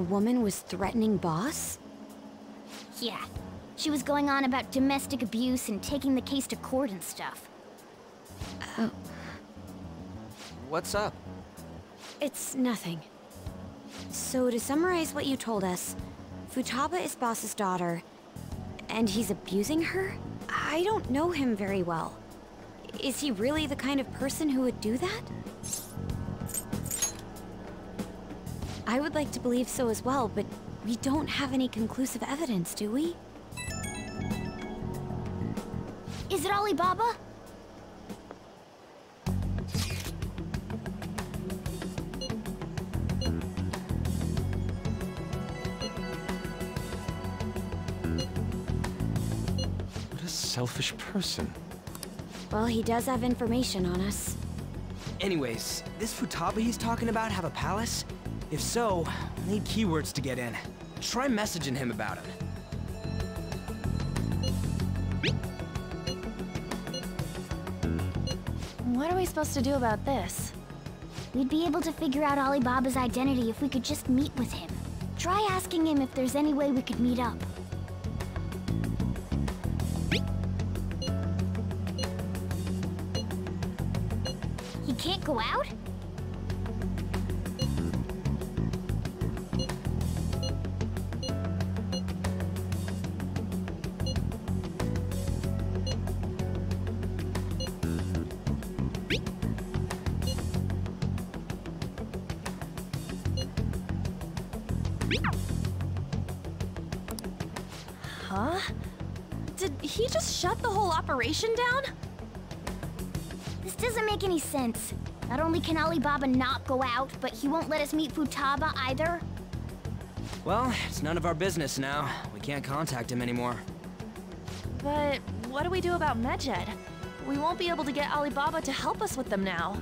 woman was threatening Boss? Yeah. She was going on about domestic abuse and taking the case to court and stuff. Oh. What's up? It's nothing. So, to summarize what you told us, Futaba is Boss's daughter, and he's abusing her? I don't know him very well. Is he really the kind of person who would do that? I would like to believe so as well, but we don't have any conclusive evidence, do we? Is it Alibaba? What a selfish person. Well, he does have information on us. Anyways, this Futaba he's talking about have a palace? If so, I need keywords to get in. Try messaging him about it. What are we supposed to do about this? We'd be able to figure out Alibaba's identity if we could just meet with him. Try asking him if there's any way we could meet up. He can't go out? The operation down? This doesn't make any sense. Not only can Alibaba not go out, but he won't let us meet Futaba either. Well, it's none of our business now. We can't contact him anymore. But what do we do about Medjed? We won't be able to get Alibaba to help us with them now.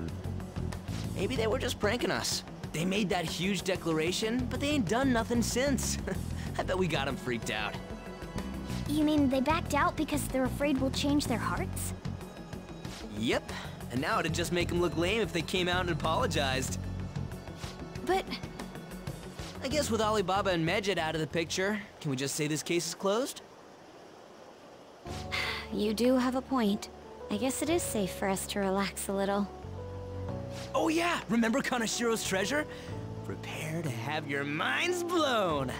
Maybe they were just pranking us. They made that huge declaration, but they ain't done nothing since. I bet we got them freaked out. You mean they backed out because they're afraid we'll change their hearts? Yep. And now it'd just make them look lame if they came out and apologized. But I guess with Alibaba and Medjed out of the picture, can we just say this case is closed? You do have a point. I guess it is safe for us to relax a little. Oh yeah, remember Kaneshiro's treasure? Prepare to have your minds blown.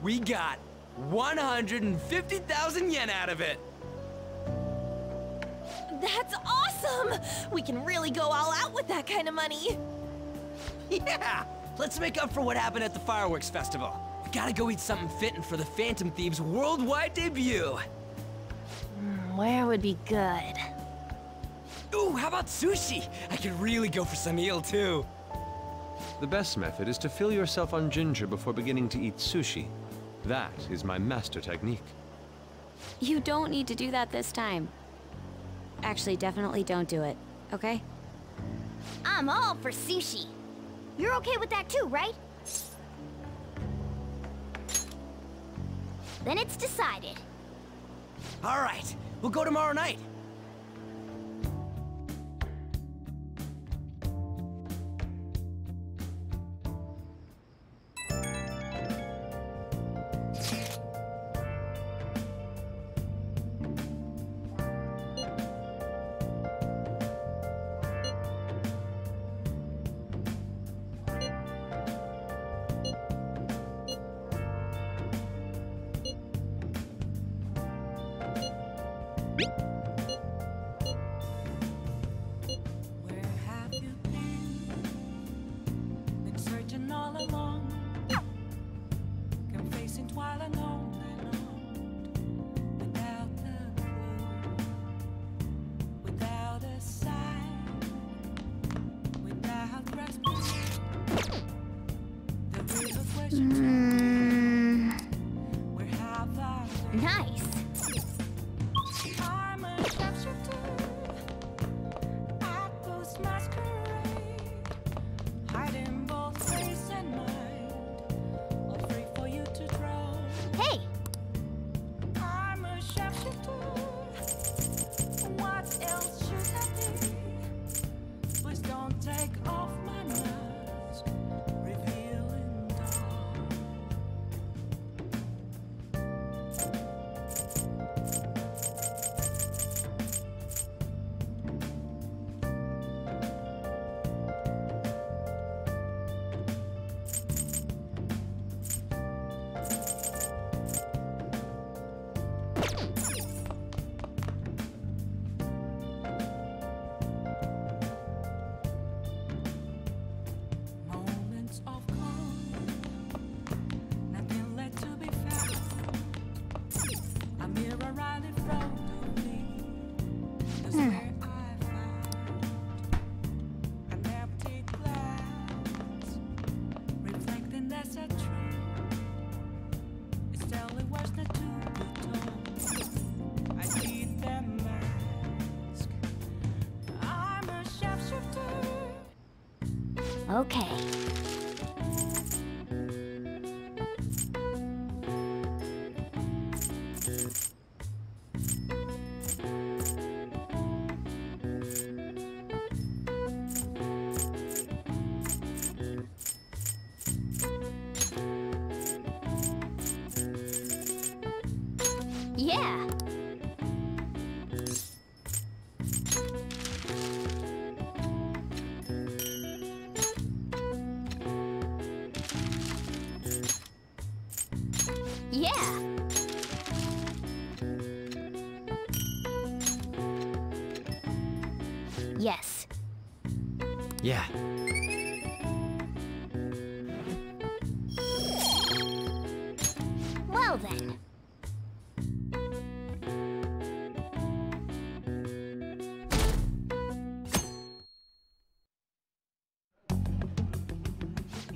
We got 150,000 yen out of it! That's awesome! We can really go all out with that kind of money. Yeah! Let's make up for what happened at the fireworks festival. We gotta go eat something fitting for the Phantom Thieves' worldwide debut. Hmm, where would be good? Ooh, how about sushi? I could really go for some eel too. The best method is to fill yourself on ginger before beginning to eat sushi. That is my master technique. You don't need to do that this time. Actually, definitely don't do it, okay? I'm all for sushi. You're okay with that too, right? Then it's decided. All right, we'll go tomorrow night.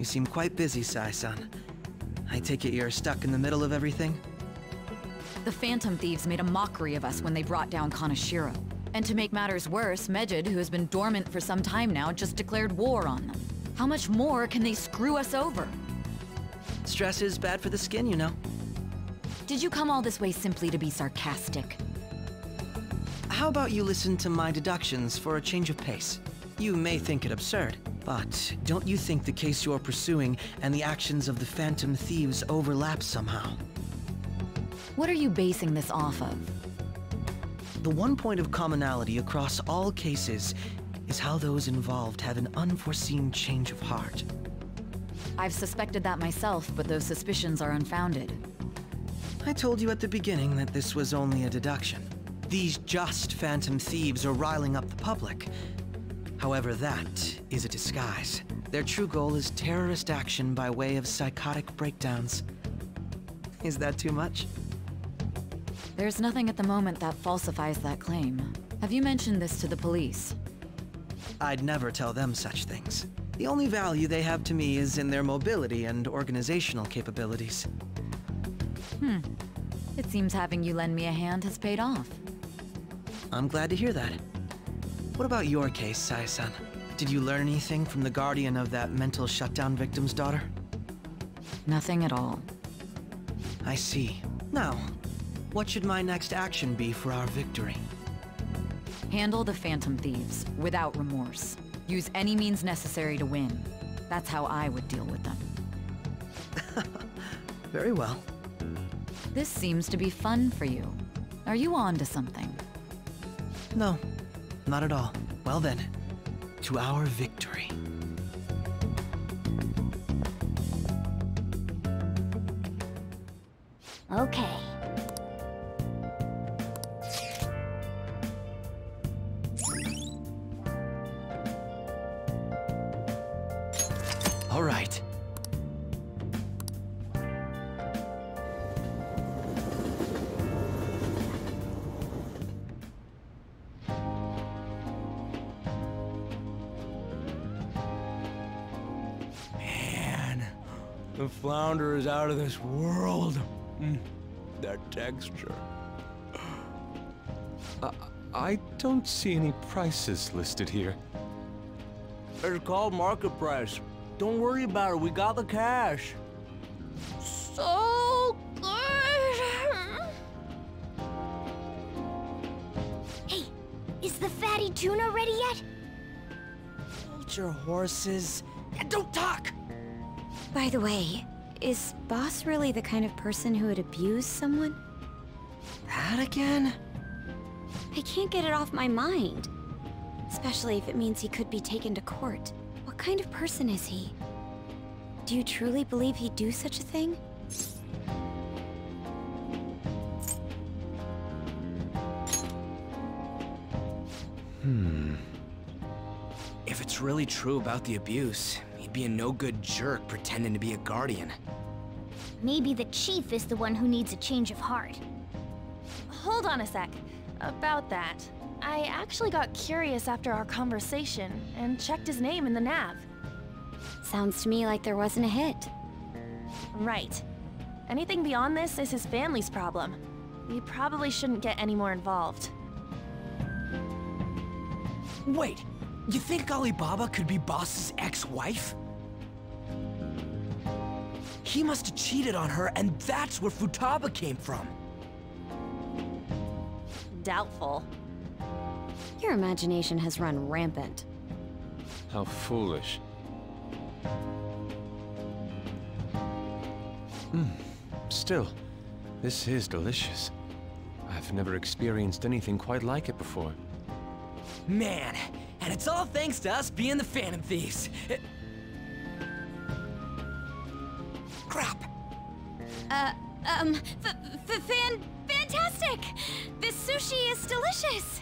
You seem quite busy, Sae-san. I take it you're stuck in the middle of everything? The Phantom Thieves made a mockery of us when they brought down Kaneshiro. And to make matters worse, Medjed, who has been dormant for some time now, just declared war on them. How much more can they screw us over? Stress is bad for the skin, you know. Did you come all this way simply to be sarcastic? How about you listen to my deductions for a change of pace? You may think it absurd, but don't you think the case you're pursuing and the actions of the Phantom Thieves overlap somehow? What are you basing this off of? The one point of commonality across all cases is how those involved have an unforeseen change of heart. I've suspected that myself, but those suspicions are unfounded. I told you at the beginning that this was only a deduction. These just phantom thieves are riling up the public. However, that is a disguise. Their true goal is terrorist action by way of psychotic breakdowns. Is that too much? There's nothing at the moment that falsifies that claim. Have you mentioned this to the police? I'd never tell them such things. The only value they have to me is in their mobility and organizational capabilities. Hmm. It seems having you lend me a hand has paid off. I'm glad to hear that. What about your case, Sae-san? Did you learn anything from the guardian of that mental shutdown victim's daughter? Nothing at all. I see. Now, what should my next action be for our victory? Handle the Phantom Thieves without remorse. Use any means necessary to win. That's how I would deal with them. Very well. This seems to be fun for you. Are you on to something? No, not at all. Well then, to our victory. Okay. Don't see any prices listed here. It's called market price. Don't worry about it. We got the cash. So good. Hey, is the fatty tuna ready yet? Hold your horses and don't talk. By the way, is Boss really the kind of person who would abuse someone? That again? I can't get it off my mind. Especially if it means he could be taken to court. What kind of person is he? Do you truly believe he'd do such a thing? Hmm. If it's really true about the abuse, he'd be a no-good jerk pretending to be a guardian. Maybe the chief is the one who needs a change of heart. Hold on a sec. About that, I actually got curious after our conversation and checked his name in the nav. Sounds to me like there wasn't a hit. Right. Anything beyond this is his family's problem. We probably shouldn't get any more involved. Wait, you think Alibaba could be Boss's ex-wife? He must have cheated on her, and that's where Futaba came from. Doubtful. Your imagination has run rampant. How foolish. Hmm. Still, this is delicious. I've never experienced anything quite like it before. Man, and it's all thanks to us being the Phantom Thieves. Eh. Crap. Uh, um, f f fan fantastic! This sushi is delicious!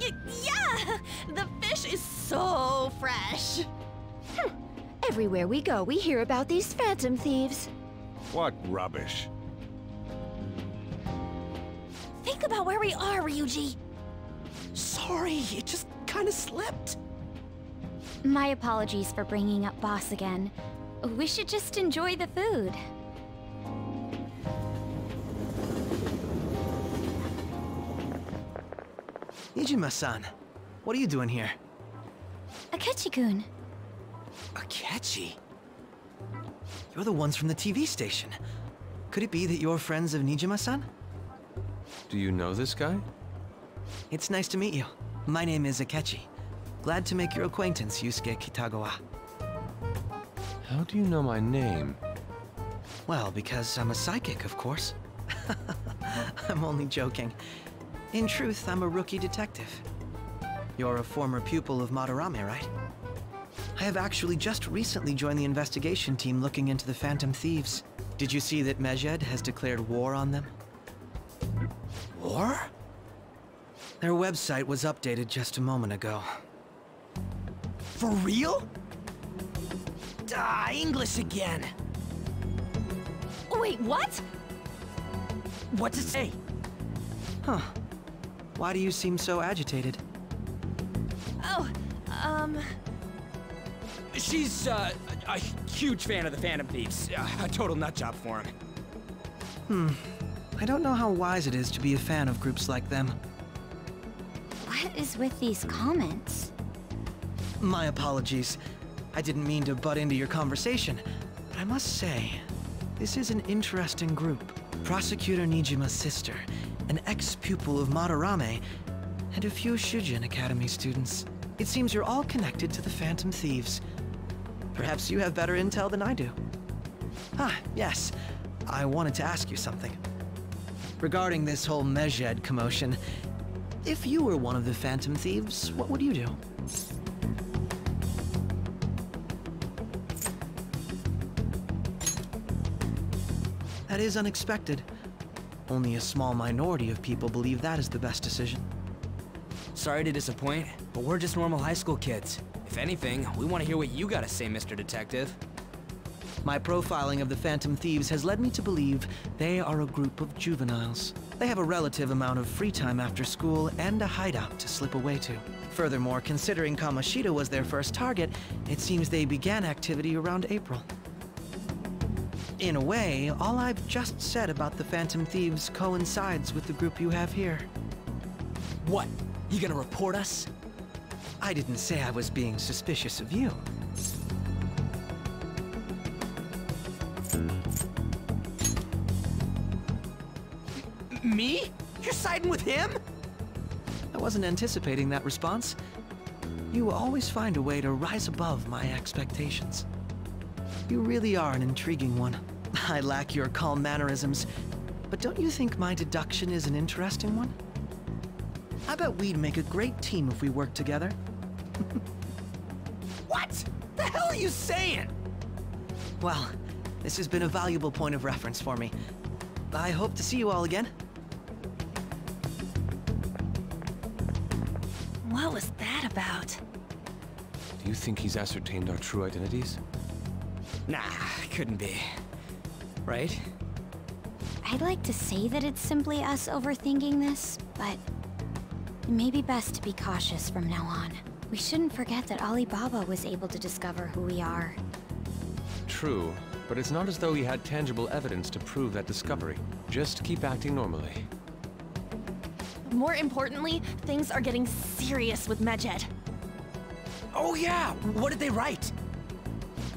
Y yeah! The fish is so fresh. Hmm. Everywhere we go, we hear about these phantom thieves. What rubbish. Think about where we are, Ryuji. Sorry, it just kind of slipped. My apologies for bringing up Boss again. We should just enjoy the food. Ijima-san, what are you doing here? Akechi-kun, Akechi? You're the ones from the TV station. Could it be that you're friends of Niijima-san? Do you know this guy? It's nice to meet you. My name is Akechi. Glad to make your acquaintance, Yusuke Kitagawa. How do you know my name? Well, because I'm a psychic, of course. I'm only joking. In truth, I'm a rookie detective. You're a former pupil of Madarame, right? I have actually just recently joined the investigation team looking into the Phantom Thieves. Did you see that Medjed has declared war on them? War? Their website was updated just a moment ago. For real? Ah, English again. Wait, what? What to say? Huh. Why do you seem so agitated? Oh, um, She's uh, a a huge fan of the Phantom Thieves. Uh, a total nutjob for him. Hmm. I don't know how wise it is to be a fan of groups like them. What is with these comments? My apologies. I didn't mean to butt into your conversation, but I must say, this is an interesting group. Prosecutor Niijima's sister, an ex-pupil of Madarame, and a few Shujin Academy students. It seems you're all connected to the Phantom Thieves. Perhaps you have better intel than I do. Ah, yes. I wanted to ask you something. Regarding this whole Medjed commotion, if you were one of the Phantom Thieves, what would you do? That is unexpected. Only a small minority of people believe that is the best decision. Sorry to disappoint, but we're just normal high school kids. If anything, we want to hear what you gotta say, Mr. Detective. My profiling of the Phantom Thieves has led me to believe they are a group of juveniles. They have a relative amount of free time after school and a hideout to slip away to. Furthermore, considering Kamoshida was their first target, it seems they began activity around April. In a way, all I've just said about the Phantom Thieves coincides with the group you have here. What? You gonna report us? I didn't say I was being suspicious of you. Me? You're siding with him? I wasn't anticipating that response. You always find a way to rise above my expectations. You really are an intriguing one. I lack your calm mannerisms, but don't you think my deduction is an interesting one? I bet we'd make a great team if we worked together. What? The hell are you saying? Well, this has been a valuable point of reference for me. I hope to see you all again. what was that about? Do you think he's ascertained our true identities? Nah, couldn't be. Right? I'd like to say that it's simply us overthinking this, but it may be best to be cautious from now on. We shouldn't forget that Alibaba was able to discover who we are. True, but it's not as though he had tangible evidence to prove that discovery. Just keep acting normally. More importantly, things are getting serious with Medjed. Oh yeah, what did they write?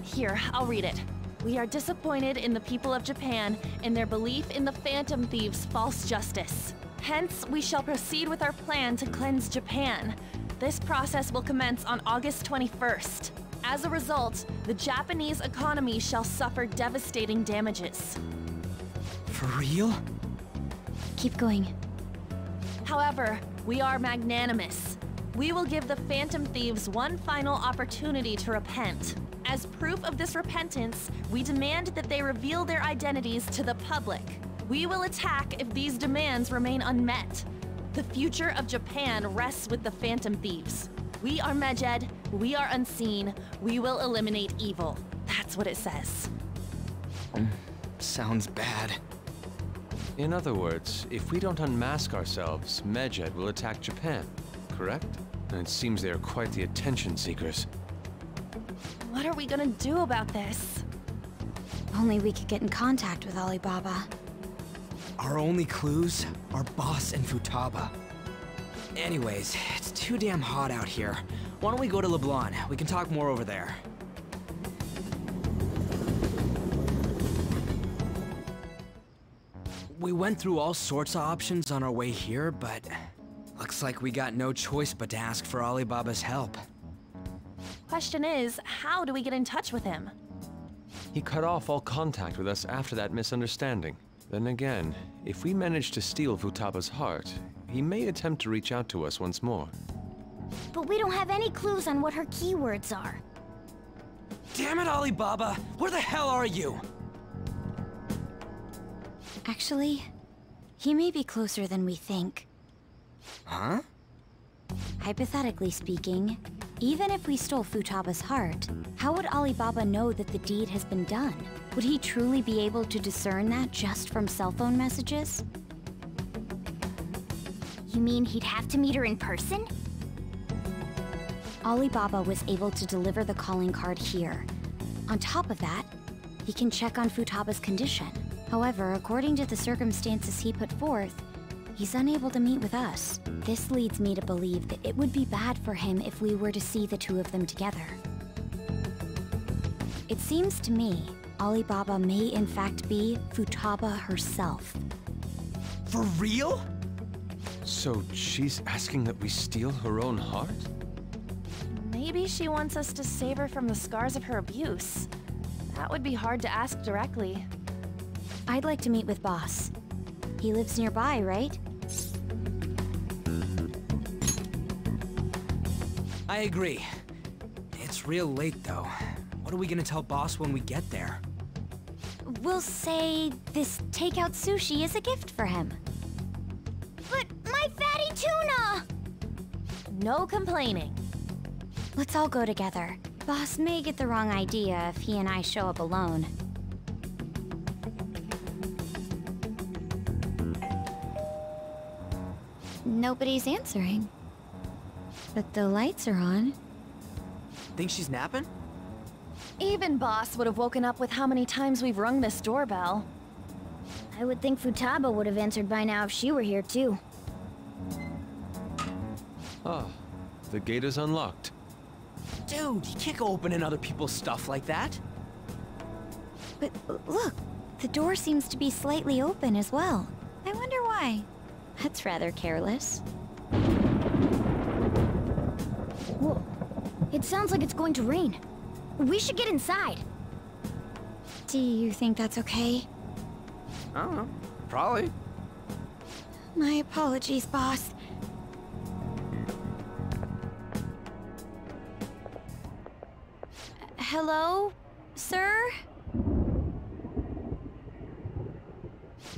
Here, I'll read it. We are disappointed in the people of Japan in their belief in the Phantom Thieves' false justice. Hence, we shall proceed with our plan to cleanse Japan. This process will commence on August 21st. As a result, the Japanese economy shall suffer devastating damages. For real? Keep going. However, we are magnanimous. We will give the Phantom Thieves one final opportunity to repent. As proof of this repentance, we demand that they reveal their identities to the public. We will attack if these demands remain unmet. The future of Japan rests with the Phantom Thieves. We are Medjed, we are unseen, we will eliminate evil. That's what it says. Sounds bad. In other words, if we don't unmask ourselves, Medjed will attack Japan, correct? And it seems they are quite the attention seekers. What are we gonna do about this? Only we could get in contact with Alibaba. Our only clues are Boss and Futaba. Anyways, it's too damn hot out here. Why don't we go to Leblanc? We can talk more over there. We went through all sorts of options on our way here, but looks like we got no choice but to ask for Alibaba's help. Question is, how do we get in touch with him? He cut off all contact with us after that misunderstanding. Then again, if we manage to steal Futaba's heart, he may attempt to reach out to us once more. But we don't have any clues on what her keywords are. Damn it, Alibaba! Where the hell are you? Actually, he may be closer than we think. Huh? Hypothetically speaking, even if we stole Futaba's heart, how would Alibaba know that the deed has been done? Would he truly be able to discern that just from cell phone messages? You mean he'd have to meet her in person? Alibaba was able to deliver the calling card here. On top of that, he can check on Futaba's condition. However, according to the circumstances he put forth, he's unable to meet with us. This leads me to believe that it would be bad for him if we were to see the two of them together. It seems to me Alibaba may in fact be Futaba herself. For real? So she's asking that we steal her own heart? Maybe she wants us to save her from the scars of her abuse. That would be hard to ask directly. I'd like to meet with Boss. He lives nearby, right? I agree. It's real late, though. What are we gonna tell Boss when we get there? We'll say this takeout sushi is a gift for him. But my fatty tuna! No complaining. Let's all go together. Boss may get the wrong idea if he and I show up alone. Nobody's answering. But the lights are on. Think she's napping? Even Boss would have woken up with how many times we've rung this doorbell. I would think Futaba would have answered by now if she were here too. Ah, the gate is unlocked. Dude, you can't go opening other people's stuff like that. But look, the door seems to be slightly open as well. I wonder why. That's rather careless. Whoa. It sounds like it's going to rain. We should get inside. Do you think that's okay? I don't know. Probably. My apologies, boss. Hello, sir?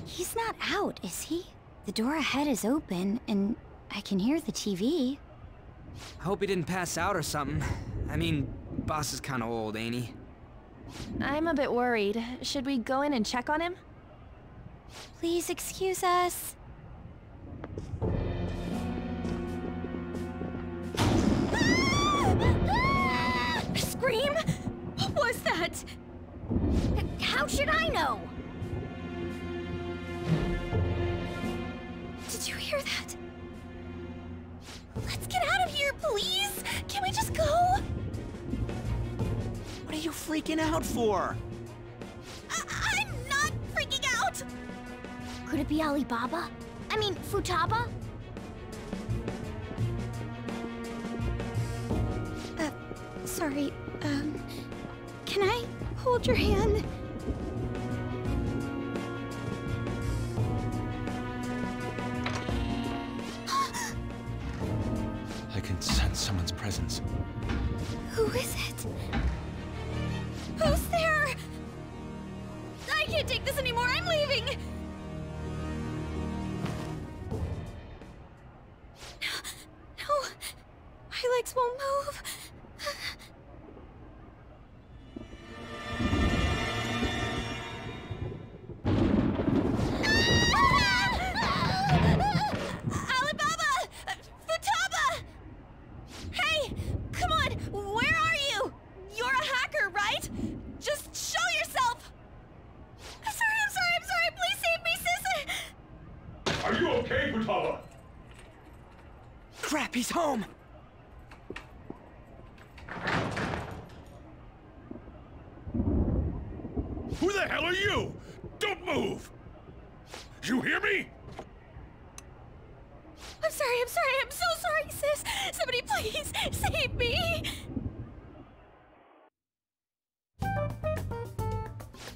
He's not out, is he? The door ahead is open, and I can hear the TV. I hope he didn't pass out or something. I mean, Boss is kinda old, ain't he? I'm a bit worried. Should we go in and check on him? Please excuse us. Scream? What was that? How should I know? Did you hear that? Let's get out of here, please! Can we just go? What are you freaking out for? I I'm not freaking out! Could it be Alibaba? I mean, Futaba? Uh, sorry, um, can I hold your hand? Someone's presence. Who is it? Who's there? I can't take this anymore. I'm leaving. No, my legs won't move. He's home! Who the hell are you? Don't move! You hear me? I'm sorry, I'm sorry, I'm so sorry, sis! Somebody please save me!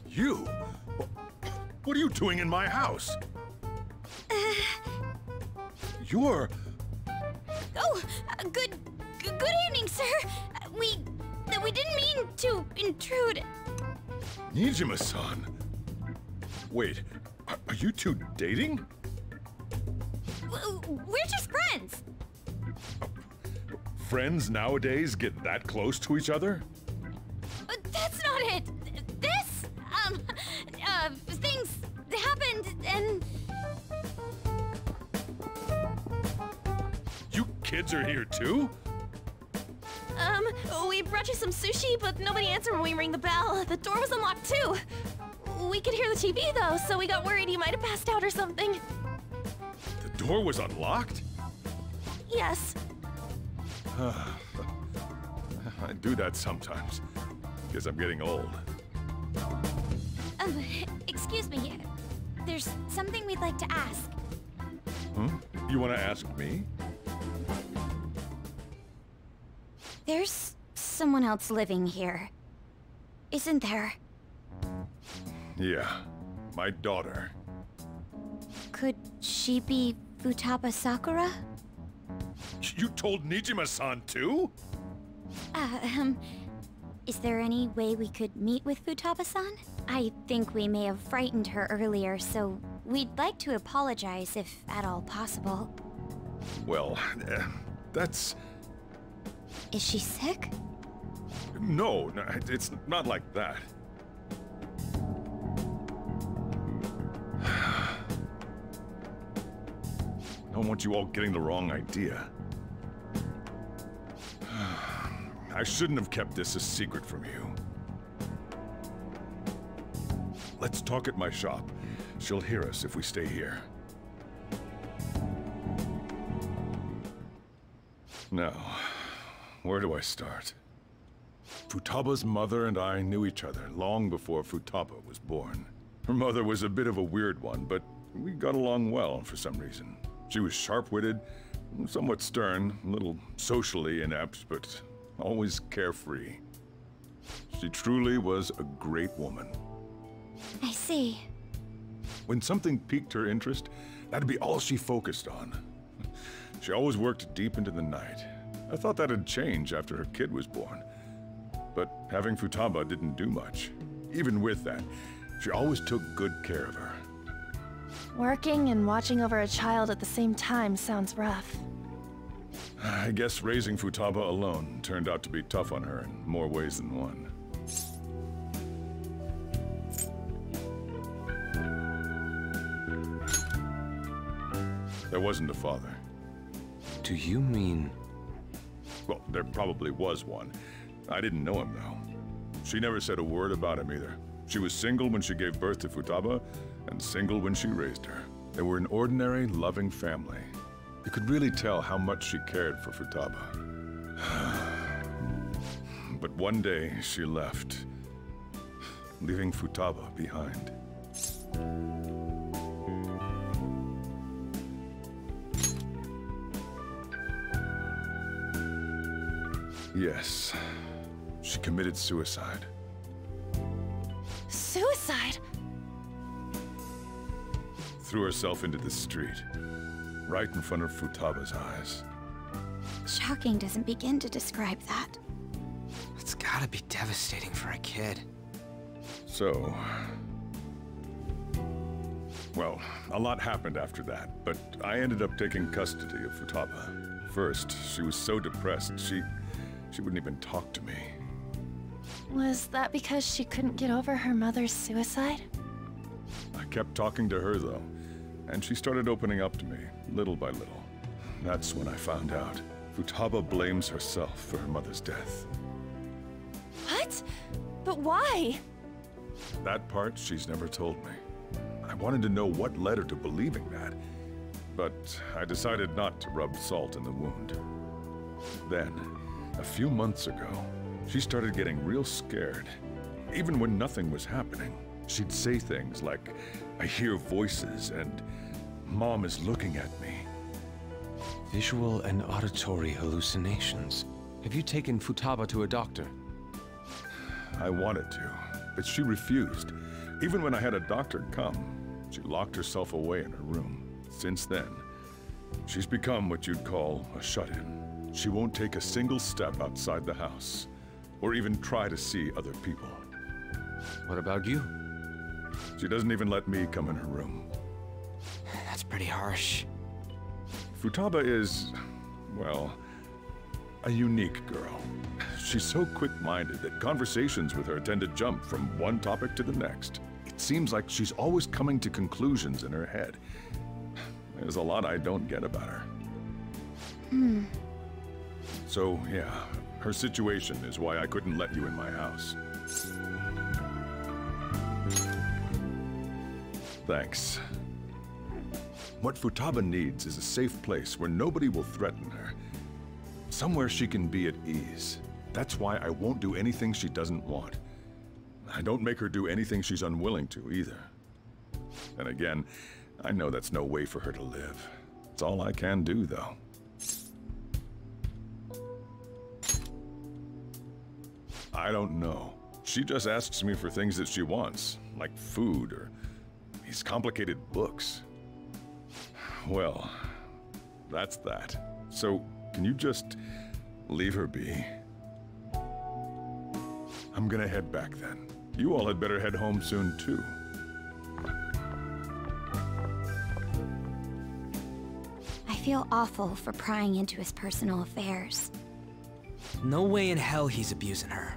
You? What are you doing in my house? Uh. You're... Oh, uh, good, good evening, sir. Uh, We, uh, we didn't mean to intrude. Niijima-san. Wait, Are, are you two dating? We're just friends. Friends nowadays get that close to each other? But that's not it. This, um, uh, things happened and. Kids are here too? Um, we brought you some sushi, but nobody answered when we rang the bell. The door was unlocked too. We could hear the TV though, so we got worried you might have passed out or something. The door was unlocked? Yes. I do that sometimes. Because I'm getting old. Um, excuse me. There's something we'd like to ask. You want to ask me? There's someone else living here. Isn't there? Yeah, my daughter. Could she be Futaba Sakura? You told Niijima-san too? Uh, um, is there any way we could meet with Futaba-san? I think we may have frightened her earlier, so we'd like to apologize if at all possible. Well, eh, that's... Is she sick? No, no, it's not like that. I don't want you all getting the wrong idea. I shouldn't have kept this a secret from you. Let's talk at my shop. She'll hear us if we stay here. Now, where do I start? Futaba's mother and I knew each other long before Futaba was born. Her mother was a bit of a weird one, but we got along well for some reason. She was sharp-witted, somewhat stern, a little socially inept, but always carefree. She truly was a great woman. I see. When something piqued her interest, that'd be all she focused on. She always worked deep into the night. I thought that'd change after her kid was born. But having Futaba didn't do much. Even with that, she always took good care of her. Working and watching over a child at the same time sounds rough. I guess raising Futaba alone turned out to be tough on her in more ways than one. There wasn't a father. Do you mean... Well, there probably was one. I didn't know him, though. She never said a word about him either. She was single when she gave birth to Futaba, and single when she raised her. They were an ordinary, loving family. You could really tell how much she cared for Futaba. but one day, she left, leaving Futaba behind. Yes, she committed suicide. Suicide? Threw herself into the street, right in front of Futaba's eyes. Shocking doesn't begin to describe that. It's gotta be devastating for a kid. So... Well, a lot happened after that, but I ended up taking custody of Futaba. First, she was so depressed, she... she wouldn't even talk to me. Was that because she couldn't get over her mother's suicide? I kept talking to her, though, and she started opening up to me, little by little. That's when I found out. Futaba blames herself for her mother's death. What? But why? That part she's never told me. I wanted to know what led her to believing that, but I decided not to rub salt in the wound. Then, a few months ago, she started getting real scared. Even when nothing was happening, she'd say things like, I hear voices and Mom is looking at me. Visual and auditory hallucinations. Have you taken Futaba to a doctor? I wanted to, but she refused. Even when I had a doctor come, she locked herself away in her room. Since then, she's become what you'd call a shut-in. She won't take a single step outside the house, or even try to see other people. What about you? She doesn't even let me come in her room. That's pretty harsh. Futaba is, well, a unique girl. She's so quick-minded that conversations with her tend to jump from one topic to the next. It seems like she's always coming to conclusions in her head. There's a lot I don't get about her. Hmm. So, yeah, her situation is why I couldn't let you in my house. Thanks. What Futaba needs is a safe place where nobody will threaten her. Somewhere she can be at ease. That's why I won't do anything she doesn't want. I don't make her do anything she's unwilling to, either. And again, I know that's no way for her to live. It's all I can do, though. I don't know. She just asks me for things that she wants, like food or these complicated books. Well, that's that. So, can you just leave her be? I'm gonna head back then. You all had better head home soon, too. I feel awful for prying into his personal affairs. No way in hell he's abusing her.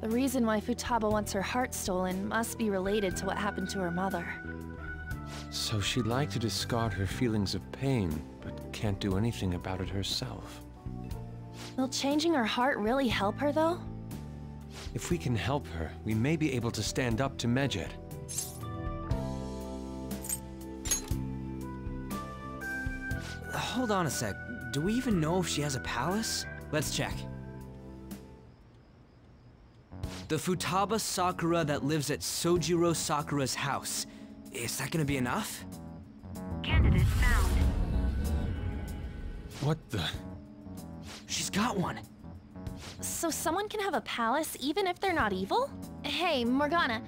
The reason why Futaba wants her heart stolen must be related to what happened to her mother. So she'd like to discard her feelings of pain, but can't do anything about it herself. Will changing her heart really help her, though? If we can help her, we may be able to stand up to Medjed. Hold on a sec. Do we even know if she has a palace? Let's check. The Futaba Sakura that lives at Sojiro Sakura's house. Is that gonna be enough? Candidate found. What the? She's got one. So someone can have a palace even if they're not evil? Hey, Morgana.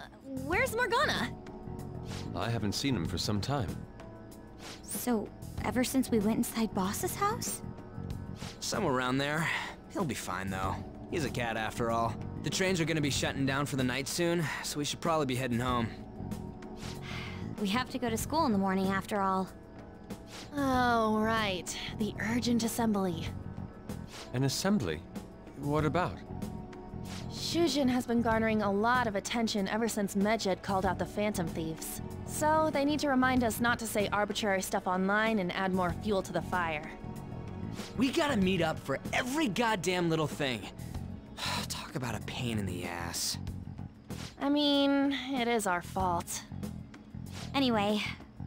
Uh, Where's Morgana? I haven't seen him for some time. So, ever since we went inside Boss's house? Somewhere around there. He'll be fine, though. He's a cat after all. The trains are gonna be shutting down for the night soon, so we should probably be heading home. We have to go to school in the morning after all. Oh, right. The urgent assembly. An assembly? What about? Shujin has been garnering a lot of attention ever since Medjed called out the Phantom Thieves. So, they need to remind us not to say arbitrary stuff online and add more fuel to the fire. We gotta meet up for every goddamn little thing. Talk about a pain in the ass. I mean, it is our fault. Anyway,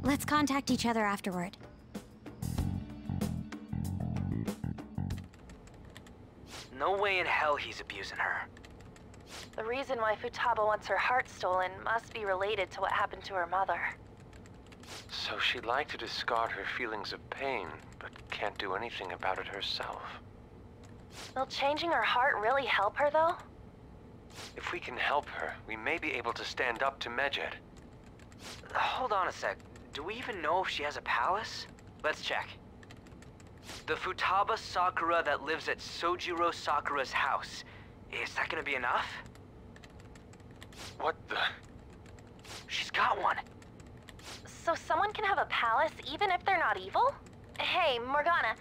let's contact each other afterward. No way in hell he's abusing her. The reason why Futaba wants her heart stolen must be related to what happened to her mother. So she'd like to discard her feelings of pain, but can't do anything about it herself. Will changing her heart really help her, though? If we can help her, we may be able to stand up to Medjed. Hold on a sec. Do we even know if she has a palace? Let's check. The Futaba Sakura that lives at Sojiro Sakura's house. Is that gonna be enough? What the? She's got one. So someone can have a palace even if they're not evil? Hey, Morgana.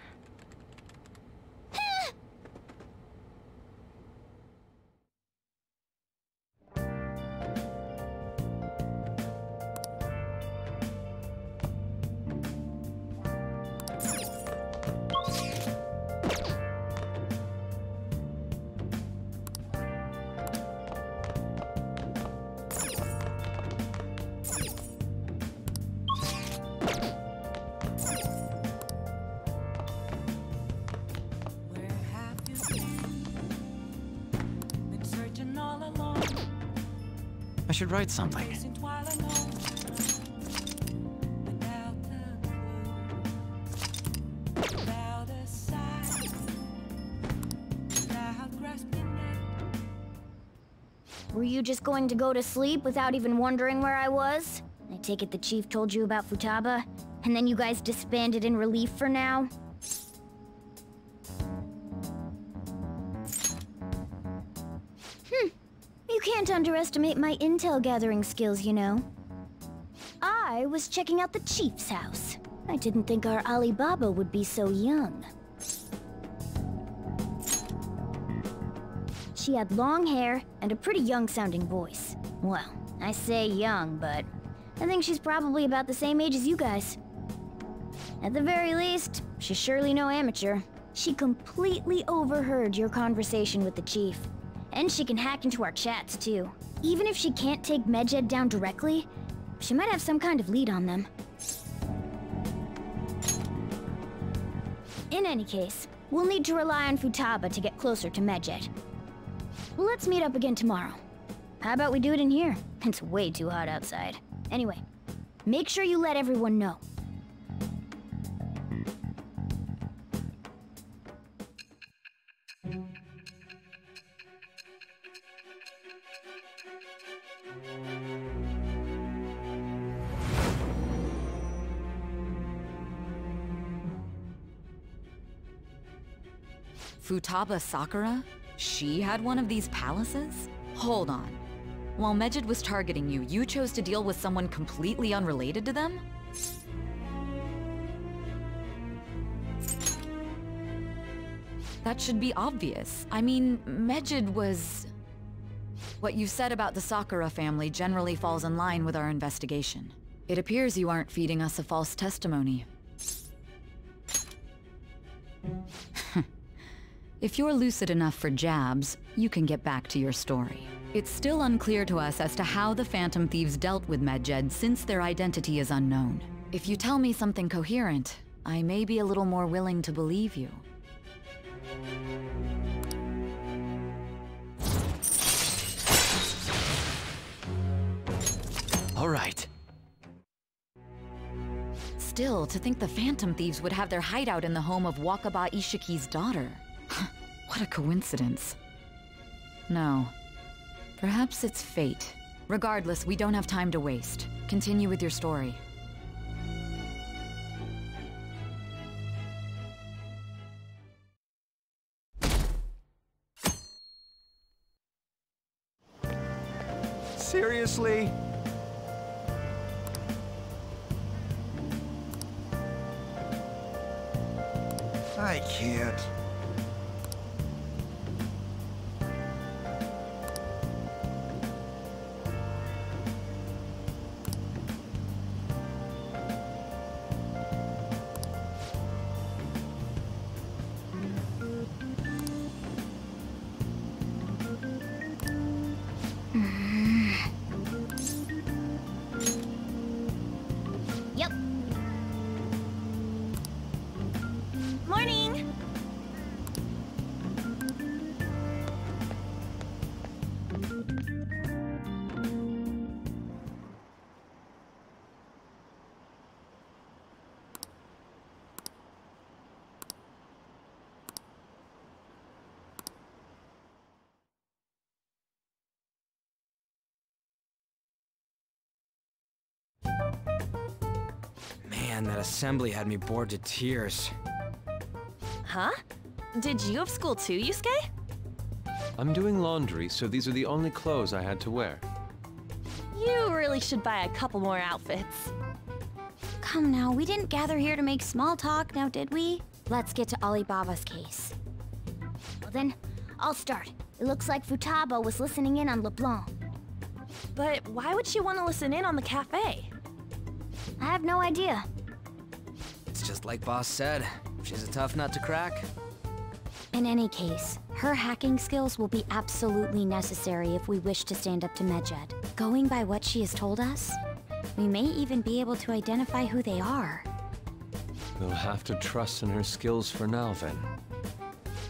Without grasping it. Were you just going to go to sleep without even wondering where I was? I take it the chief told you about Futaba, and then you guys disbanded in relief for now? Underestimate my intel gathering skills, you know. I was checking out the chief's house. I didn't think our Alibaba would be so young. She had long hair and a pretty young-sounding voice. Well, I say young, but I think she's probably about the same age as you guys. At the very least, she's surely no amateur. She completely overheard your conversation with the chief. And she can hack into our chats, too. Even if she can't take Medjed down directly, she might have some kind of lead on them. In any case, we'll need to rely on Futaba to get closer to Medjed. Let's meet up again tomorrow. How about we do it in here? It's way too hot outside. Anyway, make sure you let everyone know. Futaba Sakura? She had one of these palaces? Hold on. While Medjed was targeting you, you chose to deal with someone completely unrelated to them? That should be obvious. I mean, Medjed was... What you said about the Sakura family generally falls in line with our investigation. It appears you aren't feeding us a false testimony. If you're lucid enough for jabs, you can get back to your story. It's still unclear to us as to how the Phantom Thieves dealt with Medjed since their identity is unknown. If you tell me something coherent, I may be a little more willing to believe you. All right. Still, to think the Phantom Thieves would have their hideout in the home of Wakaba Isshiki's daughter. What a coincidence. No. Perhaps it's fate. Regardless, we don't have time to waste. Continue with your story. Seriously? I can't. Assembly had me bored to tears. Huh? Did you have school too, Yusuke? I'm doing laundry, so these are the only clothes I had to wear. You really should buy a couple more outfits. Come now, we didn't gather here to make small talk, now did we? Let's get to Alibaba's case. Well then, I'll start. It looks like Futaba was listening in on LeBlanc. But why would she want to listen in on the cafe? I have no idea. It's just like Boss said. She's a tough nut to crack. In any case, her hacking skills will be absolutely necessary if we wish to stand up to Medjed. Going by what she has told us, we may even be able to identify who they are. We'll have to trust in her skills for now, then.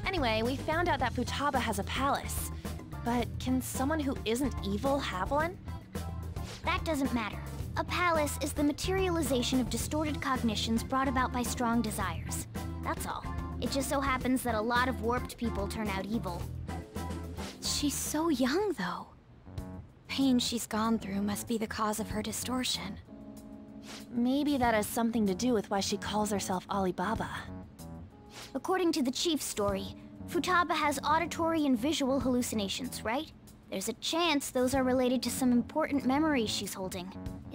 Anyway, we found out that Futaba has a palace. But can someone who isn't evil have one? That doesn't matter. A palace is the materialization of distorted cognitions brought about by strong desires. That's all. It just so happens that a lot of warped people turn out evil. She's so young, though. Pain she's gone through must be the cause of her distortion. Maybe that has something to do with why she calls herself Alibaba. According to the chief's story, Futaba has auditory and visual hallucinations, right? There's a chance those are related to some important memories she's holding.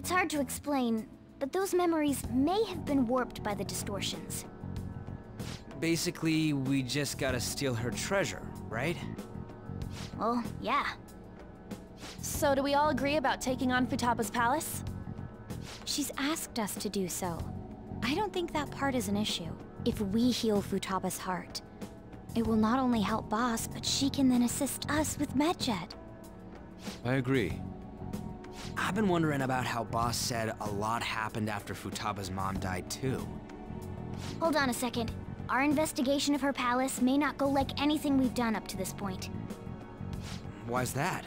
It's hard to explain, but those memories may have been warped by the distortions. Basically, we just gotta steal her treasure, right? Well, yeah. So do we all agree about taking on Futaba's palace? She's asked us to do so. I don't think that part is an issue. If we heal Futaba's heart, it will not only help Boss, but she can then assist us with Medjed. I agree. I've been wondering about how Boss said a lot happened after Futaba's mom died too. Hold on a second. Our investigation of her palace may not go like anything we've done up to this point. Why's that?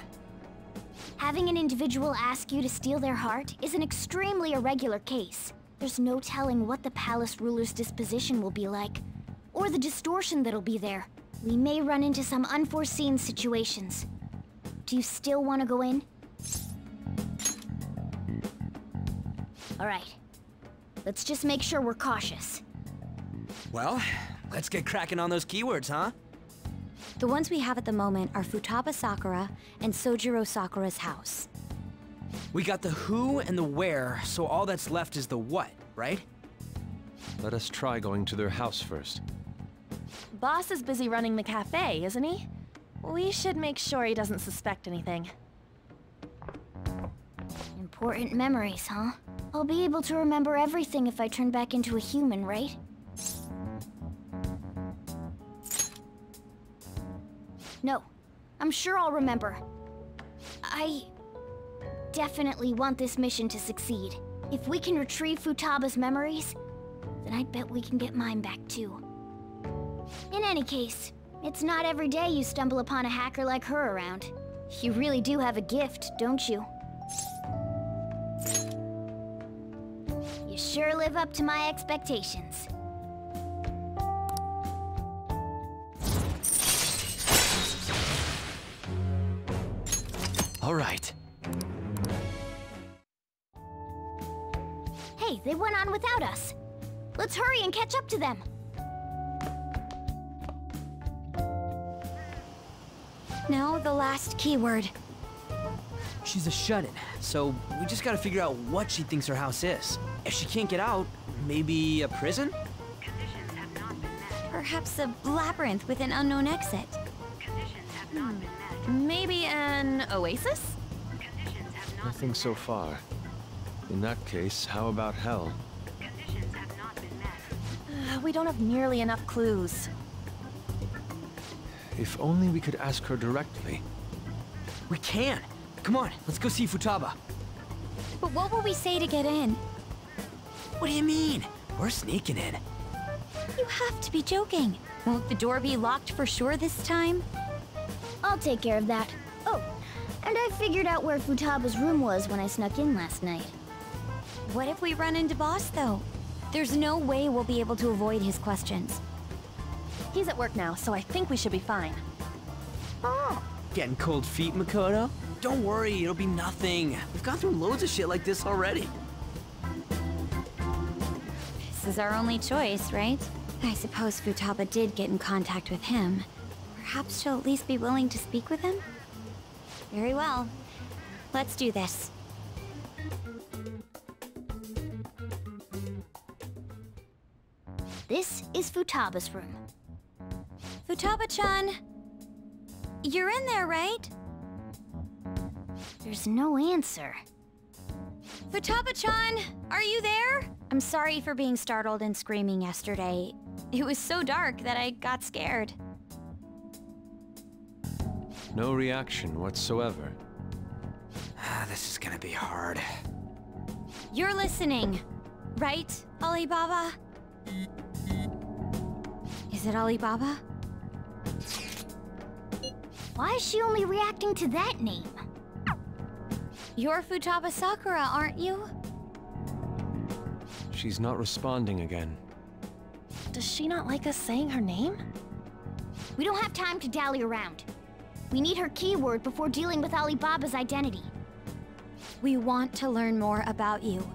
Having an individual ask you to steal their heart is an extremely irregular case. There's no telling what the palace ruler's disposition will be like, or the distortion that'll be there. We may run into some unforeseen situations. Do you still want to go in? Alright. Let's just make sure we're cautious. Well, let's get cracking on those keywords, huh? The ones we have at the moment are Futaba Sakura and Sojiro Sakura's house. We got the who and the where, so all that's left is the what, right? Let us try going to their house first. Boss is busy running the cafe, isn't he? We should make sure he doesn't suspect anything. Important memories, huh? I'll be able to remember everything if I turn back into a human, right? No, I'm sure I'll remember. I definitely want this mission to succeed. If we can retrieve Futaba's memories, then I bet we can get mine back too. In any case, it's not every day you stumble upon a hacker like her around. You really do have a gift, don't you? You sure live up to my expectations. All right. Hey, they went on without us. Let's hurry and catch up to them. Now the last keyword. She's a shut-in, so we just gotta figure out what she thinks her house is. If she can't get out, maybe a prison? Perhaps a labyrinth with an unknown exit. Maybe an oasis? Nothing so far. In that case, how about hell? Uh, we don't have nearly enough clues. If only we could ask her directly. We can! Come on, let's go see Futaba. But what will we say to get in? What do you mean? We're sneaking in. You have to be joking. Won't the door be locked for sure this time? I'll take care of that. Oh, and I figured out where Futaba's room was when I snuck in last night. What if we run into Boss, though? There's no way we'll be able to avoid his questions. He's at work now, so I think we should be fine. Oh. Getting cold feet, Makoto? Don't worry, it'll be nothing. We've gone through loads of shit like this already. This is our only choice, right? I suppose Futaba did get in contact with him. Perhaps she'll at least be willing to speak with him? Very well. Let's do this. This is Futaba's room. Futaba-chan! You're in there, right? There's no answer. Futaba-chan! Are you there? I'm sorry for being startled and screaming yesterday. It was so dark that I got scared. No reaction whatsoever. Ah, this is gonna be hard. You're listening, right, Alibaba? Is it Alibaba? Why is she only reacting to that name? You're Futaba Sakura, aren't you? She's not responding again. Does she not like us saying her name? We don't have time to dally around. We need her keyword before dealing with Alibaba's identity. We want to learn more about you.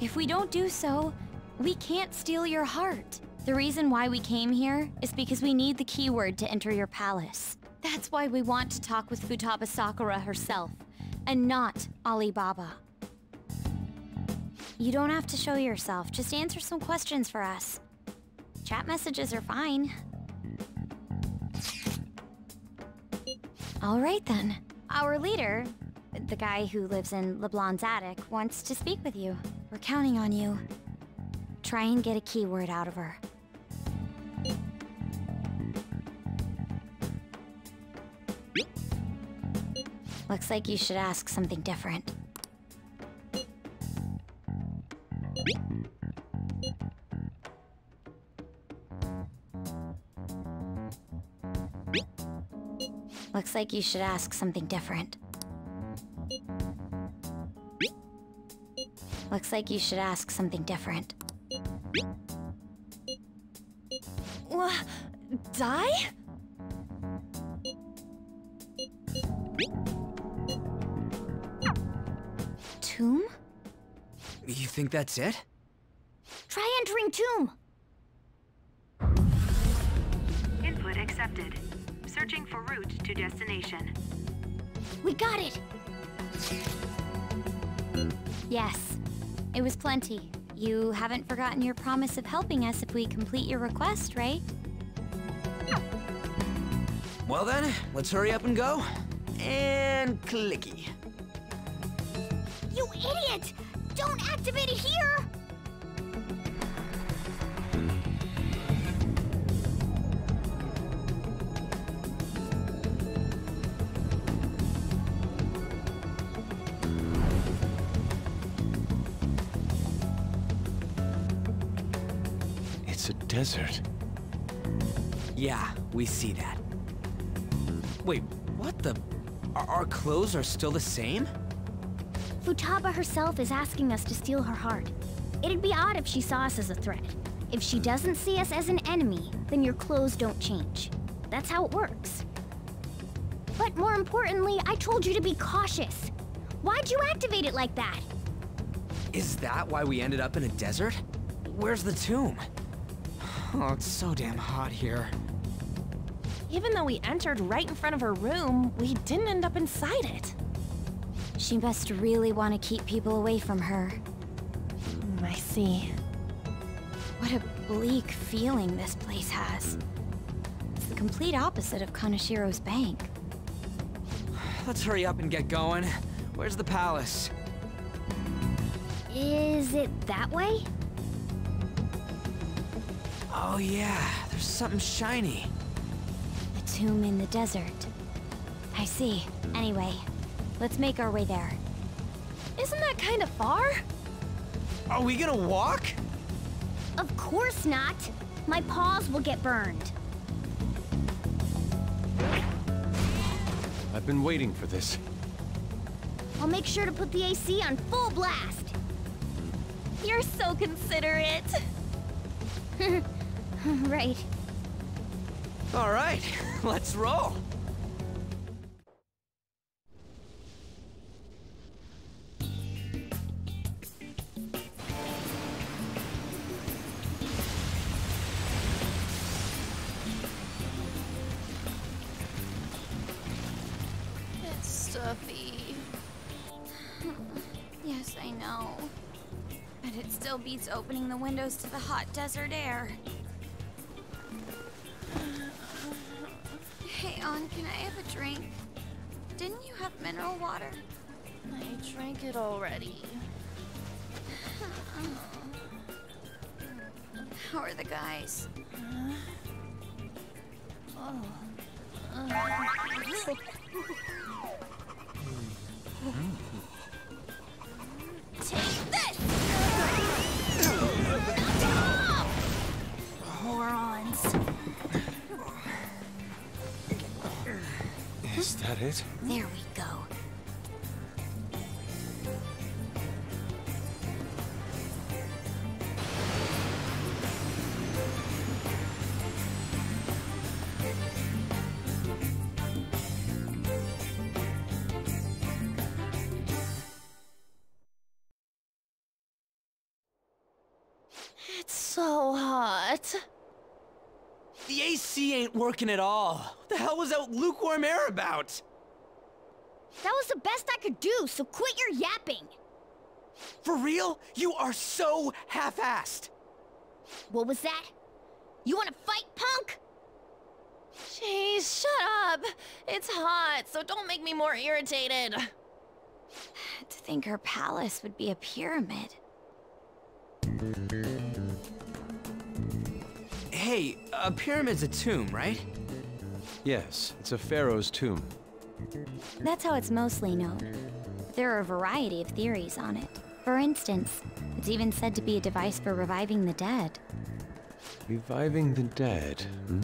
If we don't do so, we can't steal your heart. The reason why we came here is because we need the keyword to enter your palace. That's why we want to talk with Futaba Sakura herself, and not Alibaba. You don't have to show yourself, just answer some questions for us. Chat messages are fine. All right then. Our leader, the guy who lives in LeBlanc's attic, wants to speak with you. We're counting on you. Try and get a keyword out of her. Looks like you should ask something different. Looks like you should ask something different. Looks like you should ask something different. Die? Tomb? You think that's it? Try entering tomb. Input accepted. Searching for route to destination. We got it. Yes. It was plenty. You haven't forgotten your promise of helping us if we complete your request, right? Well then, let's hurry up and go. And clicky. You idiot! Don't activate it here! It's a desert. Yeah, we see that. Wait, what the? Our, our clothes are still the same? Futaba herself is asking us to steal her heart. It'd be odd if she saw us as a threat. If she doesn't see us as an enemy, then your clothes don't change. That's how it works. But more importantly, I told you to be cautious. Why'd you activate it like that? Is that why we ended up in a desert? Where's the tomb? Oh, it's so damn hot here. Even though we entered right in front of her room, we didn't end up inside it. She must really want to keep people away from her. Mm, I see. What a bleak feeling this place has. It's the complete opposite of Kaneshiro's bank. Let's hurry up and get going. Where's the palace? Is it that way? Oh yeah, there's something shiny. A tomb in the desert. I see. Anyway, let's make our way there. Isn't that kind of far? Are we gonna walk? Of course not. My paws will get burned. I've been waiting for this. I'll make sure to put the AC on full blast. You're so considerate. right. All right, let's roll. It still beats opening the windows to the hot desert air. Hey, Ann, can I have a drink? Didn't you have mineral water? I drank it already. How are the guys? Take uh, uh, uh. that it? There we go. The ain't working at all. What the hell was that lukewarm air about? That was the best I could do, so quit your yapping. For real? You are so half-assed. What was that? You wanna fight, punk? Jeez, shut up. It's hot, so don't make me more irritated. To think her palace would be a pyramid. Hey, a pyramid's a tomb, right? Yes, it's a pharaoh's tomb. That's how it's mostly known. There are a variety of theories on it. For instance, it's even said to be a device for reviving the dead. Reviving the dead, hmm?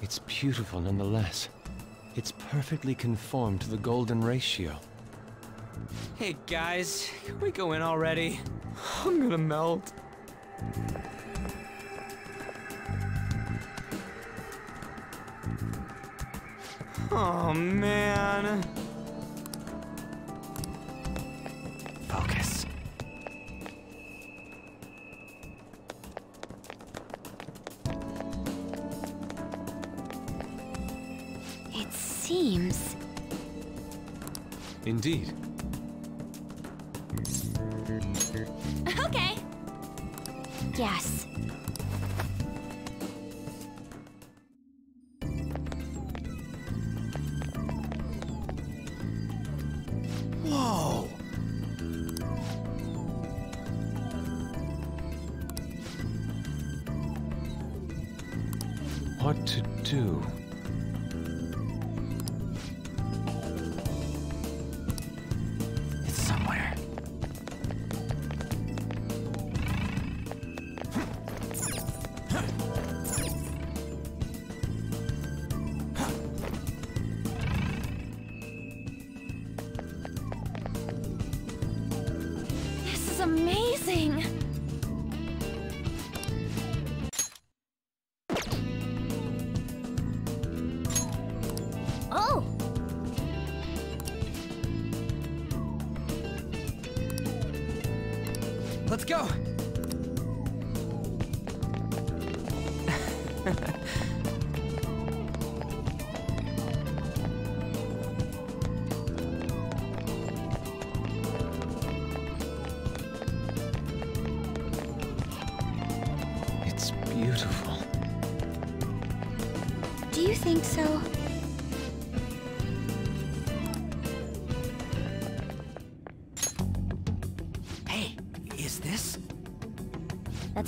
It's beautiful nonetheless. It's perfectly conformed to the golden ratio. Hey guys, can we go in already? I'm gonna melt. Oh man. Focus. It seems. Indeed. Okay. Yes.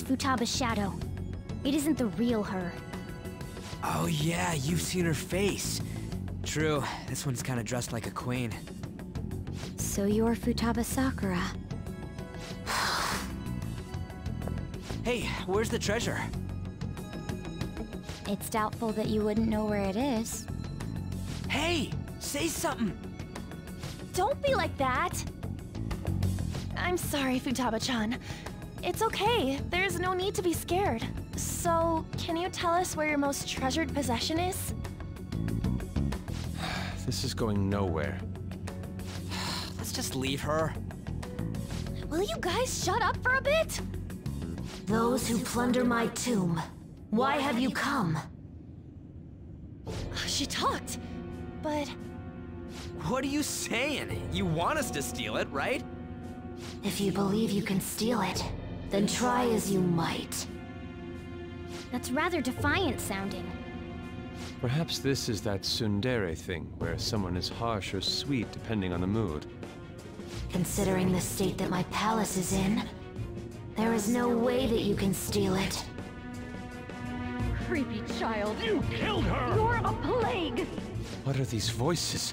Futaba's shadow. It isn't the real her. Oh yeah, you've seen her face. True, this one's kinda dressed like a queen. So you're Futaba Sakura. Hey, where's the treasure? It's doubtful that you wouldn't know where it is. Hey, say something! Don't be like that. I'm sorry, Futaba-chan. It's okay. There's no need to be scared. So, can you tell us where your most treasured possession is? This is going nowhere. Let's just leave her. Will you guys shut up for a bit? Those who plunder my tomb, why have you come? She talked, but What are you saying? You want us to steal it, right? If you believe you can steal it, then try as you might. That's rather defiant sounding. Perhaps this is that tsundere thing, where someone is harsh or sweet depending on the mood. Considering the state that my palace is in, there is no way that you can steal it. Creepy child. You killed her! You're a plague! What are these voices?